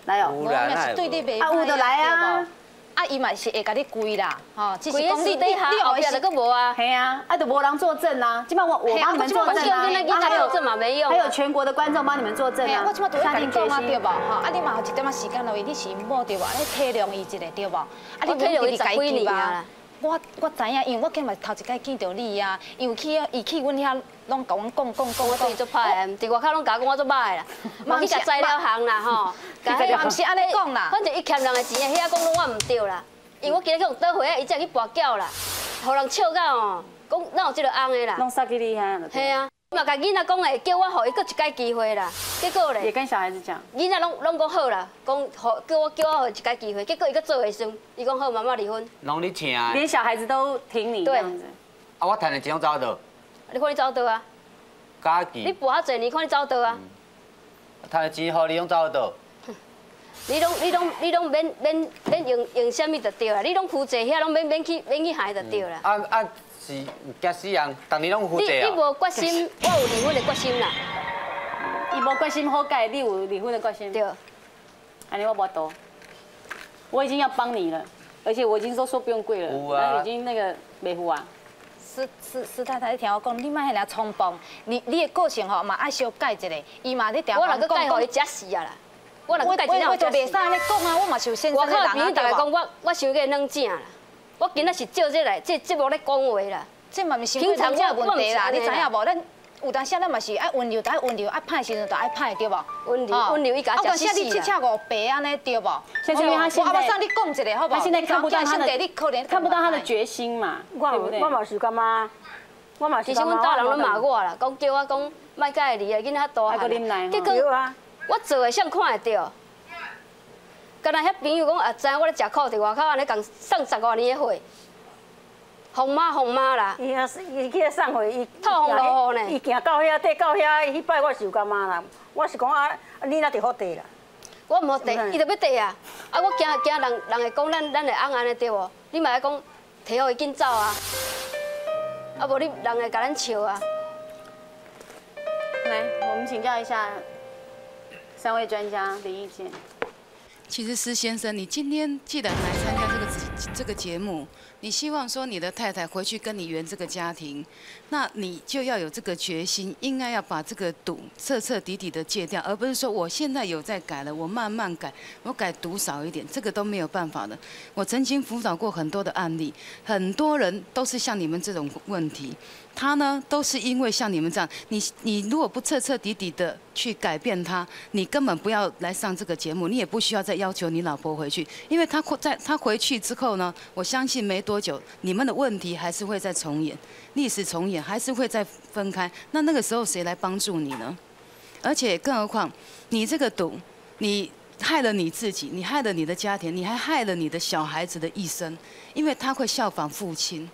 来哦。有啦，我那是对你袂啊有就来啊！啊，伊嘛是会甲你跪啦，吼，只是讲你底下后壁就佫无啊。嘿啊，啊，就无人作证啊！基本上我我帮你们作证啊，还有作证嘛没用啊还有全国的观众帮你们作证啊嘿啊，，我即摆都会下定决甲你讲嘛，对心。无？吼，啊，你嘛有一点仔时间落去，你是因某对无？你体谅伊一下对无？啊，你体谅伊十几年啊啦。我我知影，因为我今嘛头一摆见到你啊，因为去伊去阮遐拢甲阮讲讲讲，我对伊做歹的，伫外口拢甲我讲我做歹啦，嘛去甲 材料行啦吼，甲迄嘛毋是安尼讲啦，反正伊欠人的钱，遐讲拢我毋对啦，因为我今日去用倒回啊，伊才去跋筊啦，互人笑到哦，讲哪有即个翁的啦，拢杀去你遐。嘿啊，嘛甲囡仔讲诶，叫我互伊搁一届机会啦，结果咧，也跟小孩子讲，囡仔拢拢讲好啦，讲互叫我叫我互一届机会，结果伊搁做卫生，伊讲好妈妈离婚，拢你请的，连小孩子都挺你这样子。啊，我赚的钱拢走倒，你看你走倒啊？家己你己跋遐济年，看你走倒啊？赚的钱互你拢走倒，你拢你拢你拢免免免用用啥物就对啦，你拢负责遐拢免免去免去害就对啦。啊啊是惊死人，逐年拢负你责啊。你无决心，我有离婚的决心啦，伊无决心好改，你有离婚的决心。对。安尼我无多，我已经要帮你了，而且我已经都说不用跪了，那已经那个没付啊。师师师太太，你听我讲，你莫遐尔冲动，你你的个性吼嘛爱小改一下，伊嘛你定我若搁改互伊食死啊啦，我若我搁改一我就。袂使安尼讲啊，我嘛是有先我生的人啊，靠朋友大家？讲我我伤过软正啦，我今仔是照这来这节目咧讲话啦。这嘛毋是平常这问题啦，你知影无？咱有当时咱嘛是爱温柔，就爱温柔，爱歹时阵就爱歹，对无？温柔温柔伊甲啊，食但是你七死死啦。尺五白安尼对无？像因为他现在我阿上你讲一个好不好？他现在看不到他的你可怜看不到他的决心嘛，我对不对我？嘛是感觉，我嘛是其实阮大人拢骂我啦，讲叫我讲莫甲伊离啊，囡仔大还搁啉奶吼结果对啊，我做的谁看会到？敢若遐朋友讲啊，知影我咧食苦，伫外口安尼共送十外年的货，红妈红妈啦，伊啊，伊去送货，伊透风落雨呢伊行到遐，缀到遐，迄摆我是有感觉啦。我是讲啊，你哪伫好地啦？我毋好地，伊着要地啊！啊，我惊惊人人会讲咱咱的翁安尼对无？你嘛爱讲摕互伊紧走啊！啊无你人会甲咱笑啊！来，我们请教一下三位专家的意见。其实施先生，你今天既然来参加这个这个节目，你希望说你的太太回去跟你圆这个家庭，那你就要有这个决心，应该要把这个赌彻彻底底的戒掉，而不是说我现在有在改了，我慢慢改，我改赌少一点，这个都没有办法的。我曾经辅导过很多的案例，很多人都是像你们这种问题。他呢，都是因为像你们这样，你你如果不彻彻底底的去改变他，你根本不要来上这个节目，你也不需要再要求你老婆回去，因为他在他回去之后呢，我相信没多久，你们的问题还是会再重演，历史重演，还是会再分开。那那个时候谁来帮助你呢？而且更何况，你这个赌，你害了你自己，你害了你的家庭，你还害了你的小孩子的一生，因为他会效仿父亲。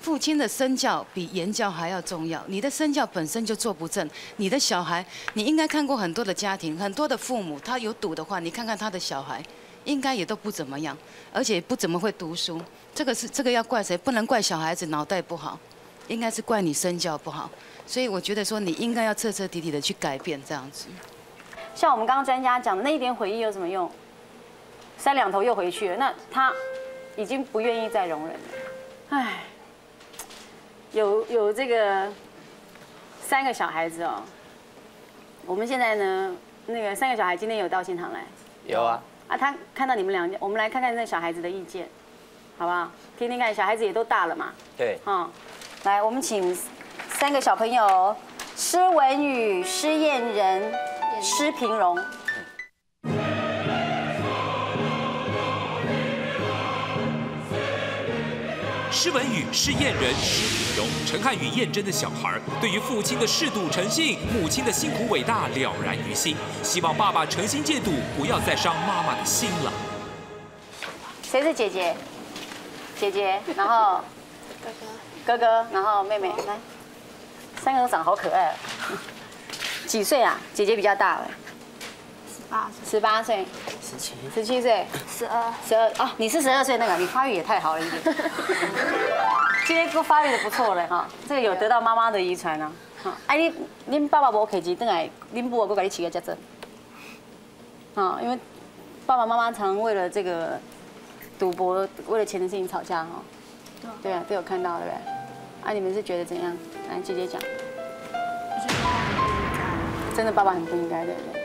父亲的身教比言教还要重要。你的身教本身就做不正，你的小孩，你应该看过很多的家庭，很多的父母，他有赌的话，你看看他的小孩，应该也都不怎么样，而且不怎么会读书。这个是这个要怪谁？不能怪小孩子脑袋不好，应该是怪你身教不好。所以我觉得说，你应该要彻彻底底的去改变这样子。像我们刚刚专家讲的那一点回忆有什么用？三两头又回去了，那他已经不愿意再容忍了。唉。有有这个三个小孩子哦，我们现在呢，那个三个小孩今天有到现场来，有啊，啊，他看到你们两家，我们来看看那小孩子的意见，好不好？听听看，小孩子也都大了嘛，对，嗯，来，我们请三个小朋友，施文宇、施燕仁、施平荣。施文宇、是燕人、施品荣、陈汉宇、燕珍的小孩，对于父亲的嗜赌成性、母亲的辛苦伟大了然于心，希望爸爸诚心戒赌，不要再伤妈妈的心了。谁是姐姐？姐姐，然后哥哥，哥哥然后妹妹，来，三个都长好可爱。几岁啊？姐姐比较大了。八十八岁。十七，十七岁。十二，十二啊，你是十二岁那个，你发育也太好了一点。今天都发育的不错了哈，这个有得到妈妈的遗传啊。哈，哎你恁爸爸无客气，等来恁母我给你起个家珍。啊，因为爸爸妈妈常为了这个赌博，为了钱的事情吵架哈。对啊，都有看到对不对？啊，你们是觉得怎样？来，姐姐讲。真的，爸爸很不应该，对不对？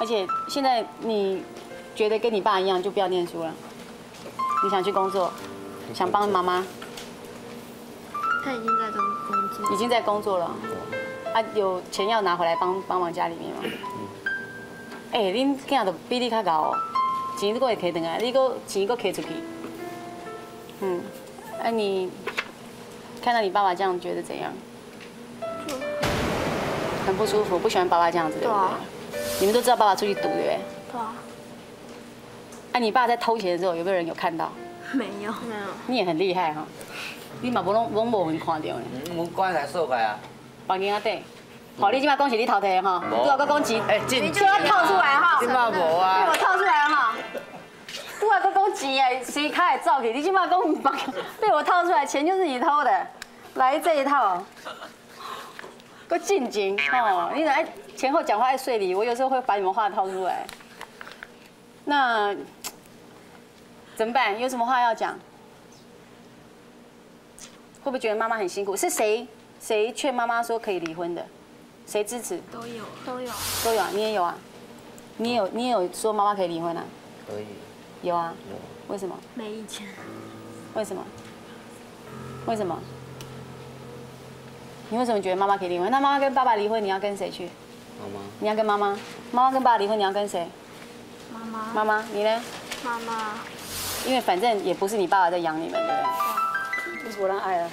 而且现在你觉得跟你爸一样，就不要念书了。你想去工作，想帮妈妈？他已经在工工作。已经在工作了。啊，有钱要拿回来帮帮忙家里面吗？哎、恁囝都比你较高哦，钱都会摕回来，你个钱个摕出去。嗯，哎、你看到你爸爸这样，觉得怎样？很不舒服，不喜欢爸爸这样子，对不对？对啊你们都知道爸爸出去赌，对不对？对啊，哎、你爸在偷钱的时候，有没有人有看到？没有没有。你也很厉害哈，你嘛无拢拢无人看到呢。门关才锁开啊。房间啊底，好，你今麦讲是你偷摕的哈，无拄好个讲钱，哎，进就要套出来哈，今嘛无被啊我。套出来了哈。拄好个讲钱哎，谁开始造去？你今麦讲被我套出来，钱就是你偷的，来这一套。个进京哦，你来前后讲话爱碎理，我有时候会把你们话掏出来。那怎么办？有什么话要讲？会不会觉得妈妈很辛苦？是谁谁劝妈妈说可以离婚的？谁支持？都有都有。都有啊，你也有啊，你也有你也有说妈妈可以离婚啊？可以。有啊，有为什么？没意见。为什么？为什么？你为什么觉得妈妈可以离婚？那妈妈跟爸爸离婚，你要跟谁去？妈妈。你要跟妈妈。妈妈跟爸爸离婚，你要跟谁？妈妈妈妈，你呢？妈妈。因为反正也不是你爸爸在养你们，对不对？你果然爱了。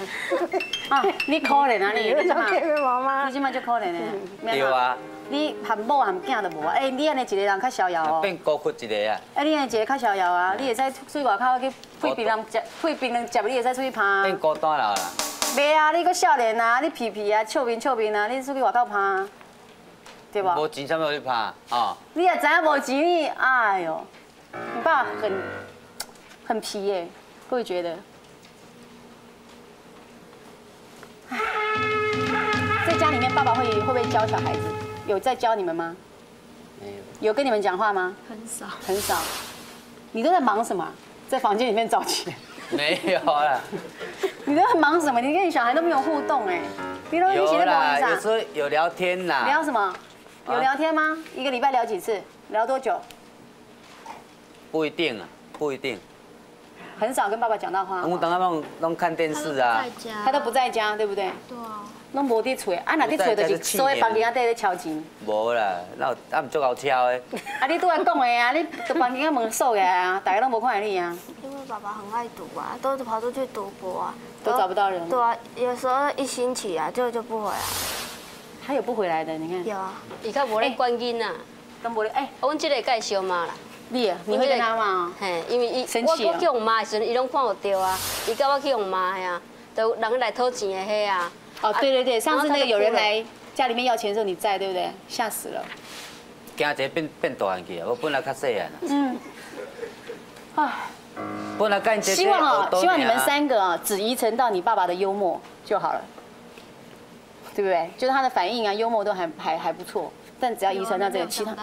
啊，你可怜啊你，你怎么？妈妈你。怎么就可怜呢。对啊，你含某含囝都无啊？哎，你安尼一个人较逍遥哦。变孤屈一个啊。哎，你安尼一个较逍遥啊，你会使出去外口去配槟榔食，配槟榔食，你会使出去拍。变孤单了啦。袂啊，你个少年啊，你皮皮啊，笑面笑面啊，你出去外口拍，对吧？无钱，啥物去拍？啊。你也知影无钱，你哎呦，你爸很很皮耶，会不会觉得？在家里面，爸爸会会不会教小孩子？有在教你们吗？没有。有跟你们讲话吗？很少。很少。你都在忙什么？在房间里面找钱？没有啦。你都很忙什么？你跟你小孩都没有互动哎，你都一起在有啦，忙啥？有时候有聊天啦。聊什么？有聊天吗？一个礼拜聊几次？聊多久？不一定啊，不一定。很少跟爸爸讲到话。我等下弄弄看电视啊。在家。他都不在家，对不对？对啊。拢无伫厝，啊，若伫厝就是所以房间底咧敲钱。无啦，那有啊，毋足够敲的。啊，你拄才讲的啊，你伫房间门锁起来啊，大家拢无看见你啊。因为爸爸很爱赌啊，都跑出去赌博啊，都找不到人对啊，有时候一星期啊，就就不回来。他有不回来的，你看。有啊。伊较无咧管囡仔，都无咧，哎，阮即个介绍妈啦。你啊，你会跟他骂哦？嘿，因为伊我我去我妈的时阵，伊拢看有着啊。伊甲我去我妈嘿啊，都人来讨钱的迄啊。哦，对对对，上次那个有人来家里面要钱的时候你在，对不对？吓死了。惊一个变变大汉去啊！我本来较细汉啊，嗯。唉。本来干这希望啊，希望你们三个啊，只遗传到你爸爸的幽默就好了，对不对？就是他的反应啊，幽默都还还还不错，但只要遗传到这个，其他，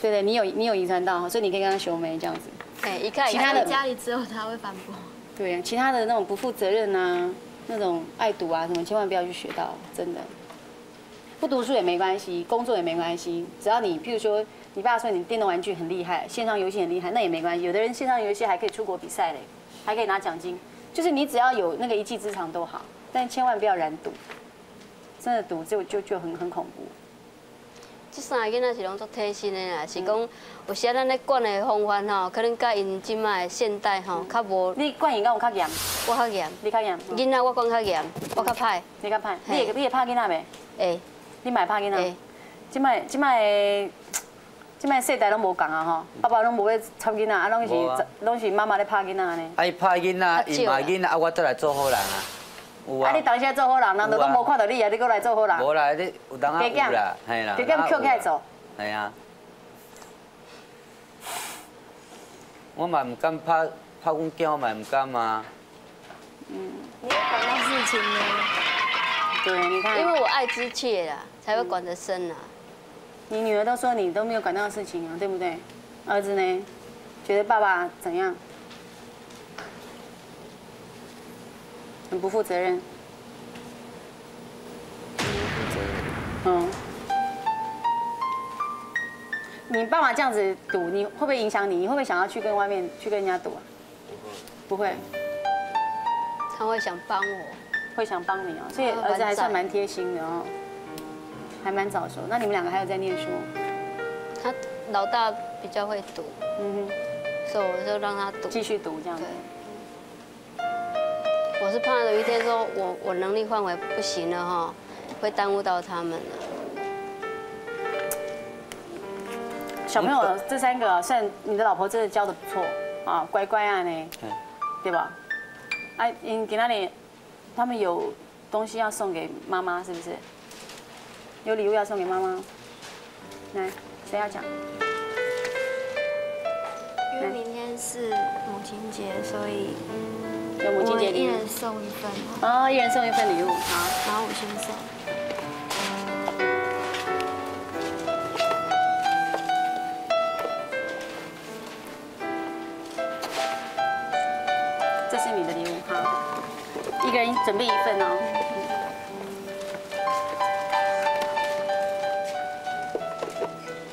对对，你有你有遗传到，所以你可以跟他修眉这样子。对，一看其他的家里只有他会反驳。对，其他的那种不负责任啊，那种爱赌啊什么，千万不要去学到，真的。不读书也没关系，工作也没关系，只要你，譬如说，你爸说你电动玩具很厉害，线上游戏很厉害，那也没关系。有的人线上游戏还可以出国比赛嘞，还可以拿奖金，就是你只要有那个一技之长都好，但千万不要染赌，真的赌就就就很很恐怖。即三个囡仔是拢足贴心的啦，是讲有时咱咧管的方法吼，可能甲因即摆的现代吼较无。你管因敢有较严？我较严。你较严？囡仔我管较严，我较歹。你较歹？你会你会拍囡仔袂？会。你买拍囡仔？会。即卖即摆的 即摆世代拢无共啊吼，爸爸拢无要插囡仔，啊拢是拢是妈妈咧拍囡仔呢。啊，伊拍囡仔，伊骂囡仔，啊，我再来做好人啊。有啊。啊，你当时做好人，人都拢无看到你啊，你搁来做好人。无啦，你有当啊有啦，系啦。加减扣起来做。系啊。我嘛唔敢拍拍阮囝，我嘛唔敢啊。嗯，你会管到事情呢？对，你看。因为我爱之切啦，才会管得深啦。你女儿都说你都没有管到事情啊，对不对？儿子呢，觉得爸爸怎样？很不负责任。嗯。你爸爸这样子赌，你会不会影响你？你会不会想要去跟外面去跟人家赌啊？不会。他会想帮我。会想帮你哦，所以儿子还算蛮贴心的哦，还蛮早熟。那你们两个还有在念书？他老大比较会读，嗯哼所以我就让他读哼，。继续读这样子对。我是怕有一天说我我能力范围不行了哈，会耽误到他们了。小朋友这三个啊，算你的老婆真的教的不错啊，乖乖啊呢，对对吧？哎，你给那里，他们有东西要送给妈妈，是不是？有礼物要送给妈妈？来，谁要讲？因为明天是母亲节，所以有母亲节礼物我一人送一份，哦，一人送一份礼物，好。然后我先送。这是你的礼物哈，一个人准备一份哦。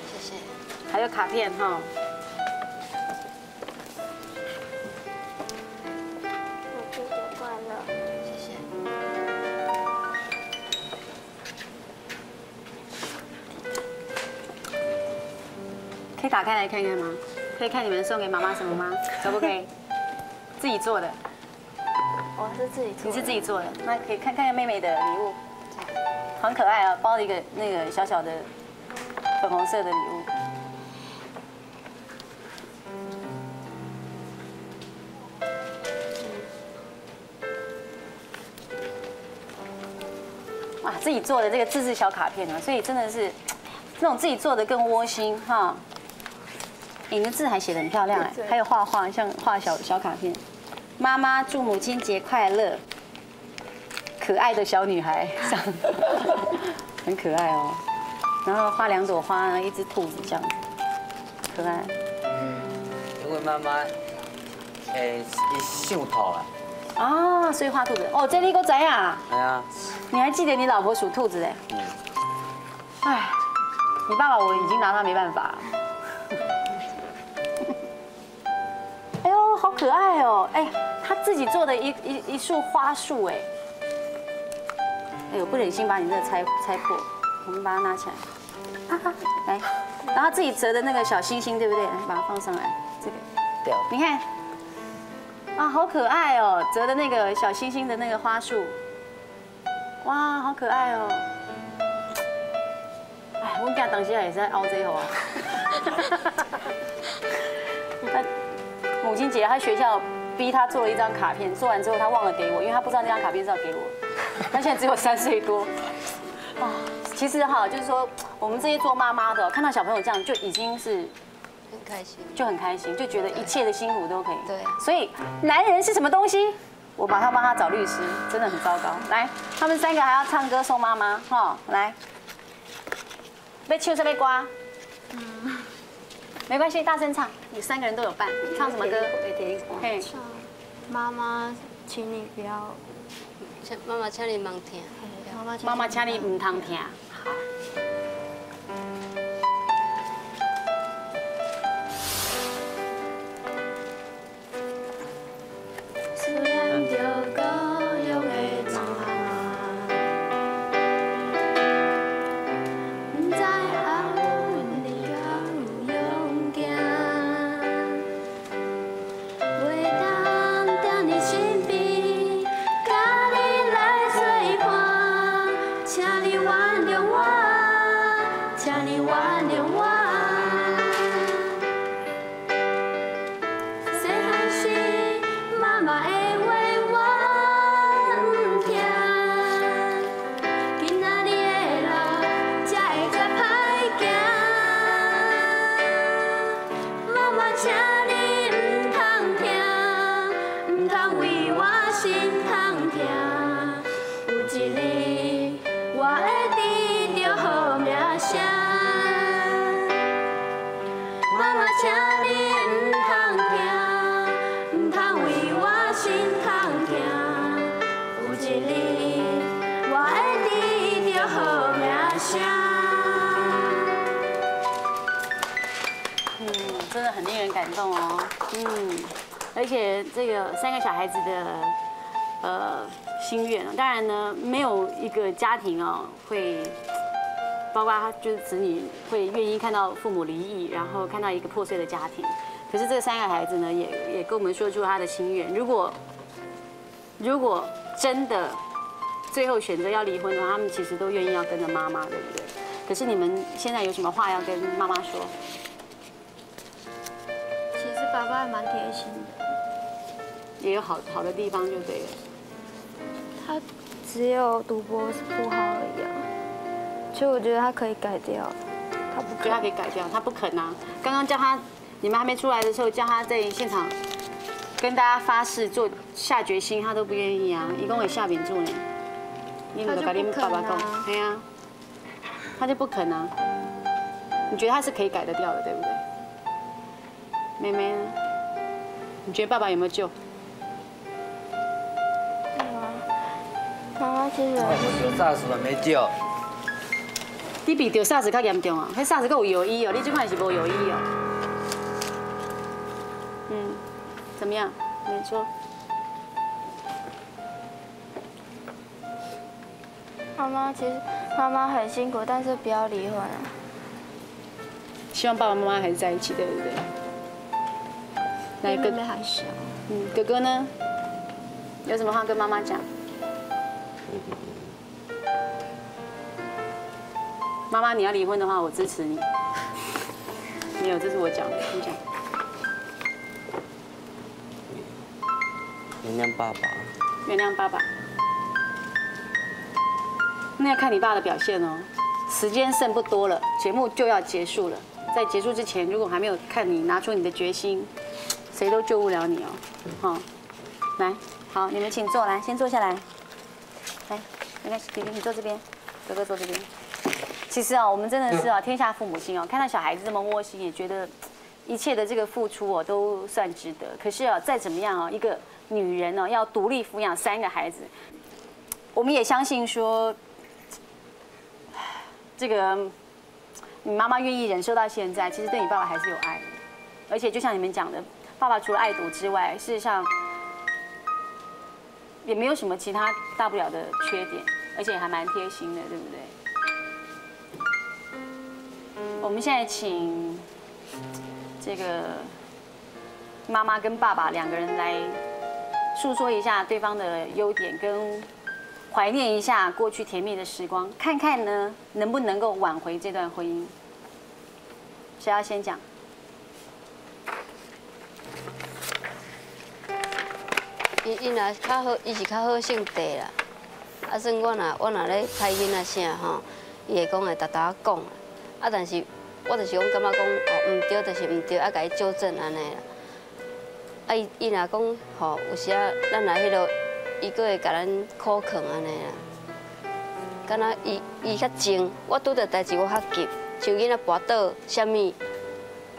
谢谢。还有卡片哈，打开来看看吗？可以看你们送给妈妈什么吗？可不可以？自己做的，我是自己。你是自己做的，那可以看看看妹妹的礼物，很可爱啊，包了一个那个小小的粉红色的礼物。哇，自己做的这个自制小卡片啊，所以真的是这种自己做的更窝心哈。你的字还写得很漂亮哎，还有画画，像画小小卡片。妈妈祝母亲节快乐，可爱的小女孩，这 样很可爱哦。然后画两朵花，一只兔子这样，可爱。因为妈妈，诶，伊想吐啊，啊，所以画兔子。哦，这你个仔啊，系啊，你还记得你老婆属兔子哎？嗯，哎，你爸爸我已经拿他没办法。好可爱哦！哎，他自己做的一一一束花束哎。哎呦，不忍心把你这个拆拆破，我们把它拿起来。来，然后自己折的那个小星星，对不对？来，把它放上来，这个。对，你看，啊，好可爱哦！折的那个小星星的那个花束，哇，好可爱哦！哎，我们家当时也是在凹这个啊。他母亲节，他学校逼他做了一张卡片，做完之后他忘了给我，因为他不知道那张卡片是要给我。他现在只有三岁多。啊，其实哈，就是说我们这些做妈妈的，看到小朋友这样就已经是很开心。就很开心，就觉得一切的辛苦都可以。对所以男人是什么东西？我马上帮他找律师，真的很糟糕。来，他们三个还要唱歌送妈妈，哈，来，被秋是被刮，没关系，大声唱，你三个人都有伴，唱什么歌？嘿，妈妈，请你不要，请妈妈，请你忙听。妈妈，请你唔通听。好。孩子的呃心愿。当然呢，没有一个家庭哦会，包括他就是子女会愿意看到父母离异，然后看到一个破碎的家庭。可是这三个孩子呢，也也跟我们说出他的心愿。如果如果真的最后选择要离婚的话，他们其实都愿意要跟着妈妈，对不对？可是你们现在有什么话要跟妈妈说？其实爸爸还蛮贴心的，也有好好的地方就对了。他只有赌博是不好而已啊，所以我觉得他可以改掉，他不所以他可以改掉，他不肯啊。刚刚叫他，你们还没出来的时候，叫他在现场跟大家发誓做下决心，他都不愿意啊。一共也下饼住呢，你们跟你们爸爸讲，对呀，他就不肯啊。你觉得他是可以改得掉的，对不对？妹妹呢？你觉得爸爸有没有救？妈妈其实我有啥事嘛没救？你比丢啥子较严重啊？迄啥子够有医哦，你这款是无有医哦。嗯，怎么样？你说。妈妈其实妈妈很辛苦，但是不要离婚啊。希望爸爸妈妈还是在一起，对不对？那妹哥妹还小，嗯，哥哥呢？有什么话跟妈妈讲？妈妈，你要离婚的话，我支持你。没有，这是我讲的，你讲。原谅爸爸。原谅爸爸。那要看你爸的表现哦。时间剩不多了，节目就要结束了。在结束之前，如果还没有看你拿出你的决心，谁都救不了你哦。好，来，好，你们请坐，来，先坐下来。来，没关系，弟弟你坐这边，哥哥坐这边。其实啊，我们真的是啊，天下父母心哦，看到小孩子这么窝心，也觉得一切的这个付出哦，都算值得。可是啊，再怎么样啊，一个女人呢，要独立抚养三个孩子，我们也相信说，这个你妈妈愿意忍受到现在，其实对你爸爸还是有爱的。而且就像你们讲的，爸爸除了爱赌之外，事实上也没有什么其他大不了的缺点，而且还蛮贴心的，对不对？我们现在请这个妈妈跟爸爸两个人来诉说一下对方的优点，跟怀念一下过去甜蜜的时光，看看呢能不能够挽回这段婚姻。谁要先讲？伊伊若较好，伊是较好性地啦。啊，算我若我若咧拍囡仔啥吼，伊会讲会逐逐仔讲啦。啊，但是我就是讲感觉讲哦，毋对就是毋对，啊，甲伊纠正安尼啦。啊，伊伊若讲吼，有时啊，咱来迄落，伊佫会甲咱苛刻安尼啦。敢若伊伊较精，我拄着代志我较急，像囡仔跋倒啥物。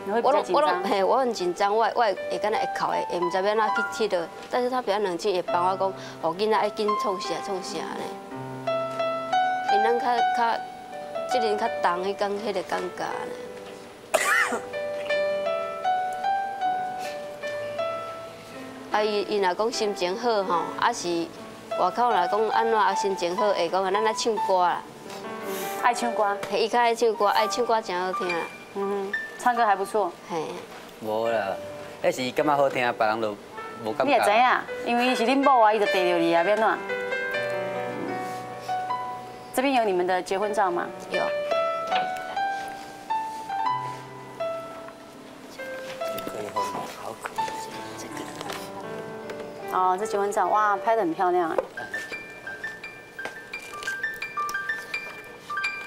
你会比较紧张？嘿，我很紧张，我我会会敢若会哭的，会毋知要哪去佚佗。但是他比较冷静，会帮我讲，哦，囡仔爱紧创啥创啥呢。因咱较较，即阵较重迄讲迄个尴尬呢。啊，伊伊若讲心情好吼，啊是外口若讲安怎啊心情好，会讲咱来唱歌啦。爱唱歌，嘿，伊较爱唱歌，爱唱歌真好听啦。嗯哼，唱歌还不错。嘿。无啦，迄是伊感觉好听，别人都无感觉。你也知影，因为伊是恁某啊，伊就缀着你啊，变怎？这边有你们的结婚照吗？有。哦，这结婚照，哇，拍的很漂亮哎。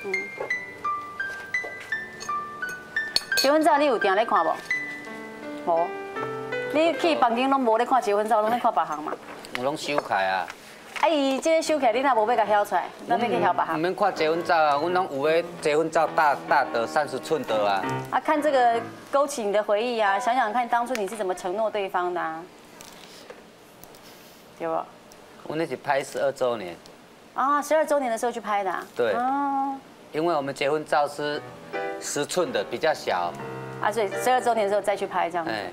嗯。结婚照你有定咧看无？无。你去房间拢无咧看结婚照，拢咧看别行嘛？我拢收起啊。啊，伊这个收起，你若无要甲挑出来，咱要去挑别唔行。免看结婚照啊，阮拢有诶结婚照大大的三十寸的啊。啊，看这个勾起你的回忆啊，想想看当初你是怎么承诺对方的啊？对不？我那是拍十二周年，啊，十二周年的时候去拍的、啊。对哦。因为我们结婚照是十寸的，比较小，啊，所以十二周年的时候再去拍这样子。哎，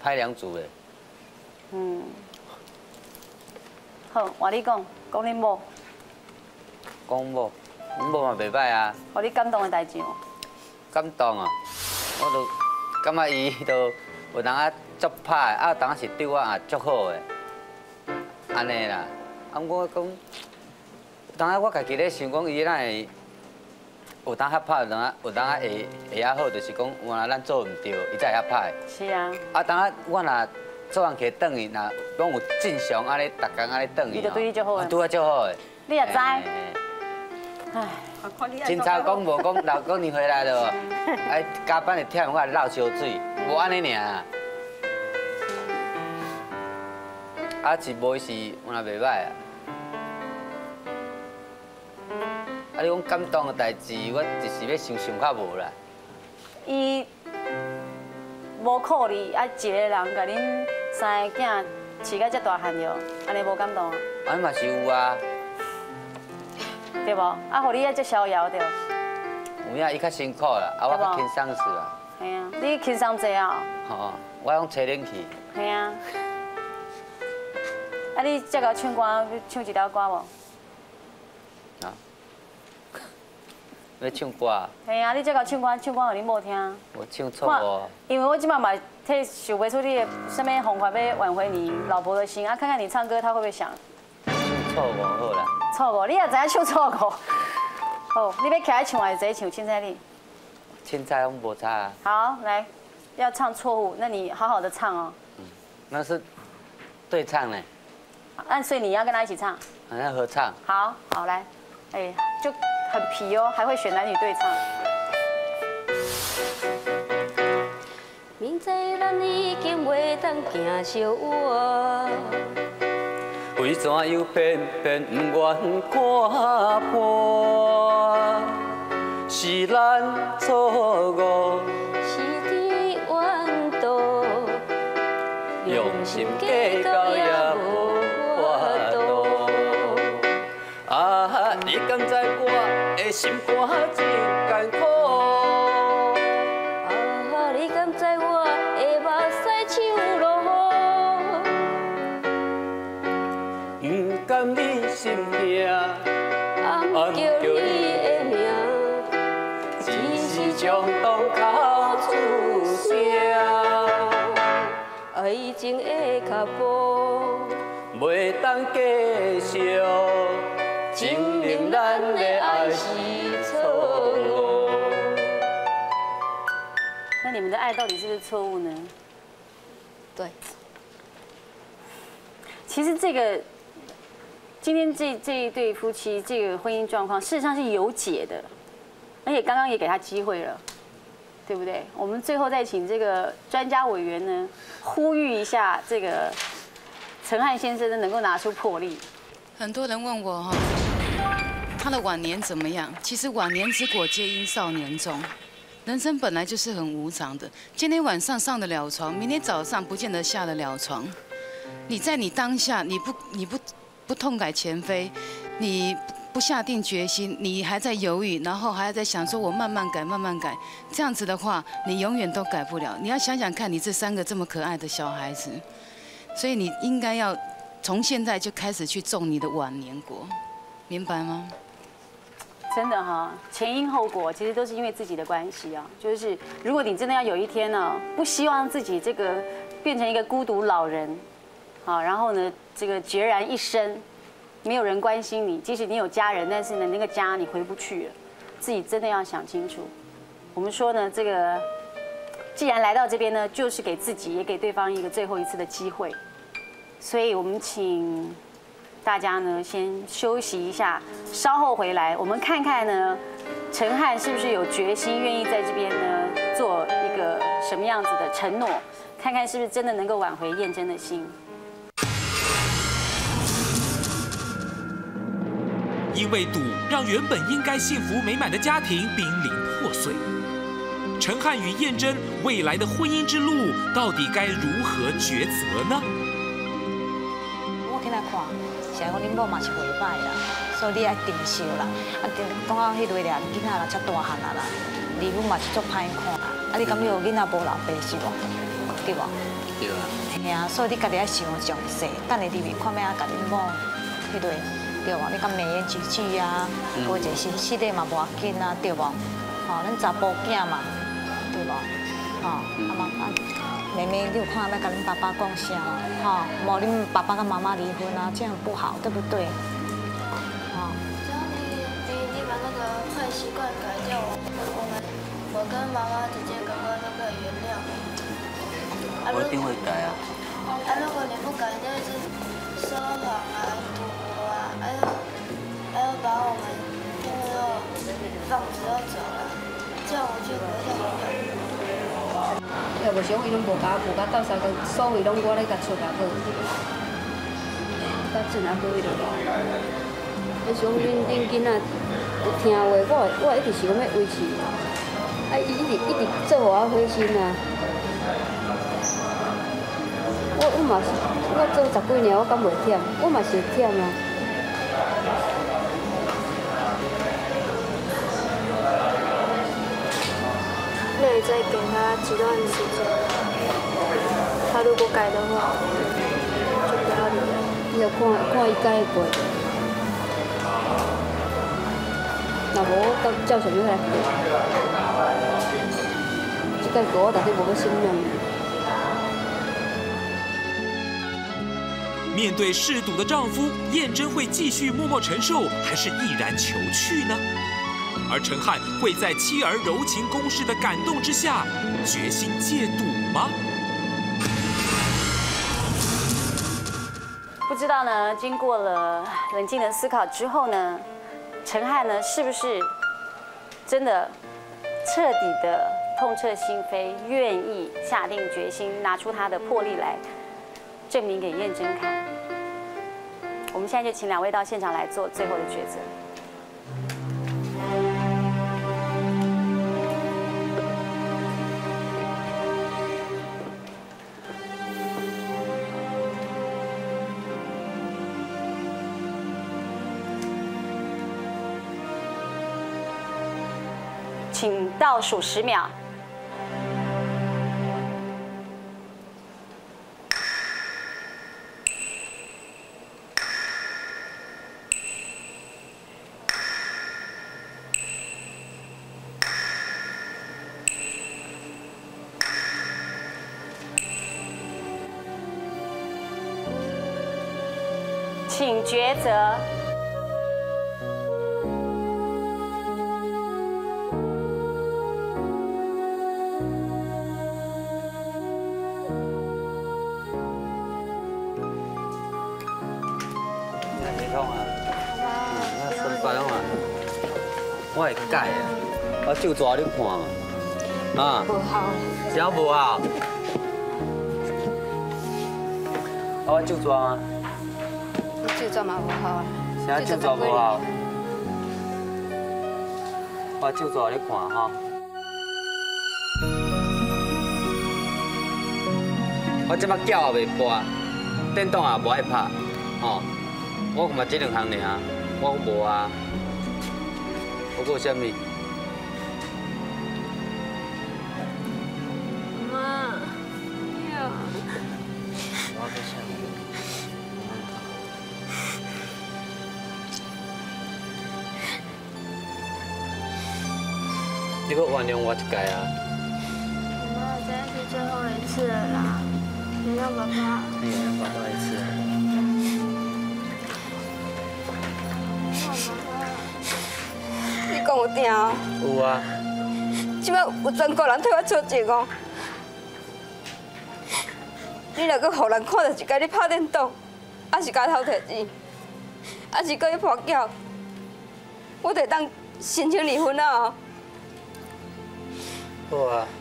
拍两组哎。嗯。好，我你讲，讲你某，讲某，阮某嘛袂歹啊，互你感动的代志哦。感动啊！我都感觉伊都有当啊足歹，啊有当啊是对我也足好的，安尼啦。啊，我讲，有当啊我家己咧想讲伊哪会有当较歹，有当啊有当啊会会较好，就是讲原来咱做毋对，伊才会遐歹。是啊，啊，当啊我若做人起转去，若拢有正常安尼，逐工安尼转去，伊就对你足好的啊对我足好诶。你也知，唉，凊彩讲无讲，老公你回来了，哎，加班会忝，我来绕烧水，无安尼尔。啊，是无是，我也袂歹啊。啊，你讲感动的代志，我就是要想想较无啦。伊无靠你，啊，一个人甲恁三个囝饲到遮大汉了，安尼无感动啊，安尼嘛是有啊，对无？啊，互你遐遮逍遥对，有影伊较辛苦啦，啊，我较轻松死啦。系啊，你轻松济啊，吼，我用吹冷气，系啊。啊，你遮个唱歌，唱一条歌无？啊，要唱歌啊，系啊，你遮个唱歌，唱歌互恁某听。我唱错无？因为我今晚嘛，替想不出你的什么方法要挽回你老婆的心啊，看看你唱歌他会不会想。唱错无好啦。错误，你也知影唱错误。好，你要起来唱还是直接唱凊彩你？凊彩拢无差啊，好，来，要唱错误，那你好好的唱哦。嗯那是对唱呢，按所以你要跟他一起唱。好像合唱。好，好来，哎，就很皮哦，还会选男女对唱。明知咱已经袂当行相活，为怎又偏偏不愿看破？是咱错误，是天怨妒，用心计较也心肝真艰苦？啊，你敢知我的目屎像落雨，不甘你心痛，暗叫你的名，只是将当口出声。爱情的脚步，袂当继续，证明咱的爱是你们的爱到底是不是错误呢？对，其实这个今天这这一对夫妻这个婚姻状况，事实上是有解的，而且刚刚也给他机会了，对不对？我们最后再请这个专家委员呢，呼吁一下这个陈汉先生呢，能够拿出魄力。很多人问我哈，他的晚年怎么样？其实晚年之果皆因少年中，人生本来就是很无常的。今天晚上上得了床，明天早上不见得下得了床。你在你当下，你不你不不痛改前非，你不下定决心，你还在犹豫，然后还要在想说我慢慢改慢慢改，这样子的话，你永远都改不了。你要想想看，你这三个这么可爱的小孩子，所以你应该要从现在就开始去种你的晚年果，明白吗？真的哈，前因后果其实都是因为自己的关系啊。就是如果你真的要有一天呢，不希望自己这个变成一个孤独老人，啊，然后呢，这个孑然一身，没有人关心你，即使你有家人，但是呢，那个家你回不去了，自己真的要想清楚。我们说呢，这个既然来到这边呢，就是给自己也给对方一个最后一次的机会，所以我们请大家呢先休息一下，稍后回来，我们看看呢，陈汉是不是有决心愿意在这边呢做一个什么样子的承诺，看看是不是真的能够挽回燕珍的心。因为赌，让原本应该幸福美满的家庭濒临破碎。陈汉与燕珍未来的婚姻之路，到底该如何抉择呢？我起来看，是讲恁某嘛是袂歹啦，所以你爱珍惜啦。啊，等讲到迄类俩囡仔啦，遮大汉啊啦，离婚嘛是足歹看啦。啊，你感觉囡仔无老爸是无？对无？对啊，嘿啊，所以你家己爱想详细，等下入去看咩啊，甲恁某迄类，对无？你讲美言几句啊，或者是四个嘛无要紧啊，对无？吼，恁查甫囝嘛，对无？吼，啊妈啊，妹妹，你有看要跟恁爸爸讲啥吗？吼，无恁爸爸跟妈妈离婚啊，这样不好，对不对？吼，只要你你你把那个坏习惯改掉，我我们我跟妈妈、姐姐、哥哥都可以原谅你。啊我一定会改啊。啊，如果你不改，就是说谎啊、赌博啊，还有还有把我们全部都放着要走了，这样我就不会再原谅你。要无想伊拢无甲我，无甲斗相共，所有拢我咧甲出甲好，甲真阿好伊就无。我想恁恁囡仔有听话，我我一直是讲要维持，啊伊一直一直做互我开心啊。我我嘛是，我做十几年，我敢袂忝，我嘛是会忝啊。那你再给他几段时间，他如果改的话，就不要理了。你要看看伊改会过。若无我到照常要来过。即个过我当时无要心软。面对嗜赌的丈夫，燕珍会继续默默承受，还是毅然求去呢？而陈汉会在妻儿柔情攻势的感动之下，决心戒赌吗？不知道呢，经过了冷静的思考之后呢，陈汉呢是不是真的彻底的痛彻心扉，愿意下定决心，拿出他的魄力来证明给燕珍看？我们现在就请两位到现场来做最后的抉择。倒数十秒。请抉择。我手抓你看嘛。啊，无效，啥无啊？啊，我手抓啊，你手抓嘛无效啊。啥手抓无啊？我手抓你看哈。我即摆脚也袂拨，电动也无爱拍，吼、我嘛这两项尔，我无啊。我有啥物？你搁原谅我一届啊！妈，今天是最后一次了啦，原谅爸爸。你原谅爸爸一次。你讲有听哦？有啊，即摆有全国人替我出钱哦。你若搁互人看到一家你拍电动，还是假头摕钱，还是搁去破缴，我得当申请离婚啊！不。啊。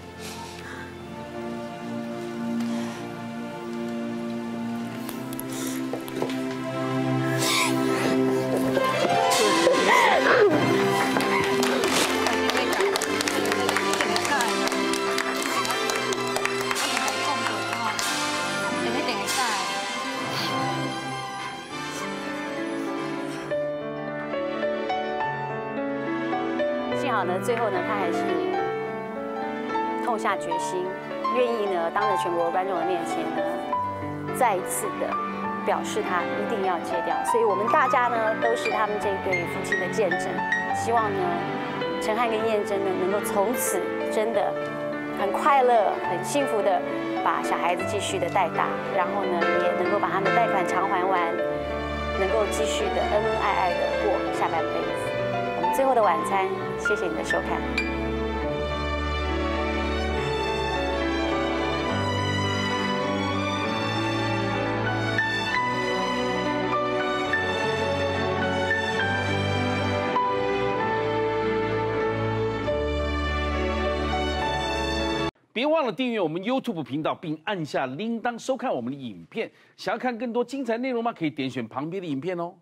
下决心，愿意呢，当着全国观众的面前呢，再一次的表示他一定要戒掉。所以我们大家呢都是他们这对夫妻的见证。希望呢，陈汉跟燕珍呢能够从此真的很快乐、很幸福的把小孩子继续的带大，然后呢也能够把他们贷款偿还完，能够继续的恩恩爱爱的过下半辈子。我们最后的晚餐，谢谢你的收看。别忘了订阅我们 YouTube 频道，并按下铃铛收看我们的影片。想要看更多精彩内容吗？可以点选旁边的影片哦。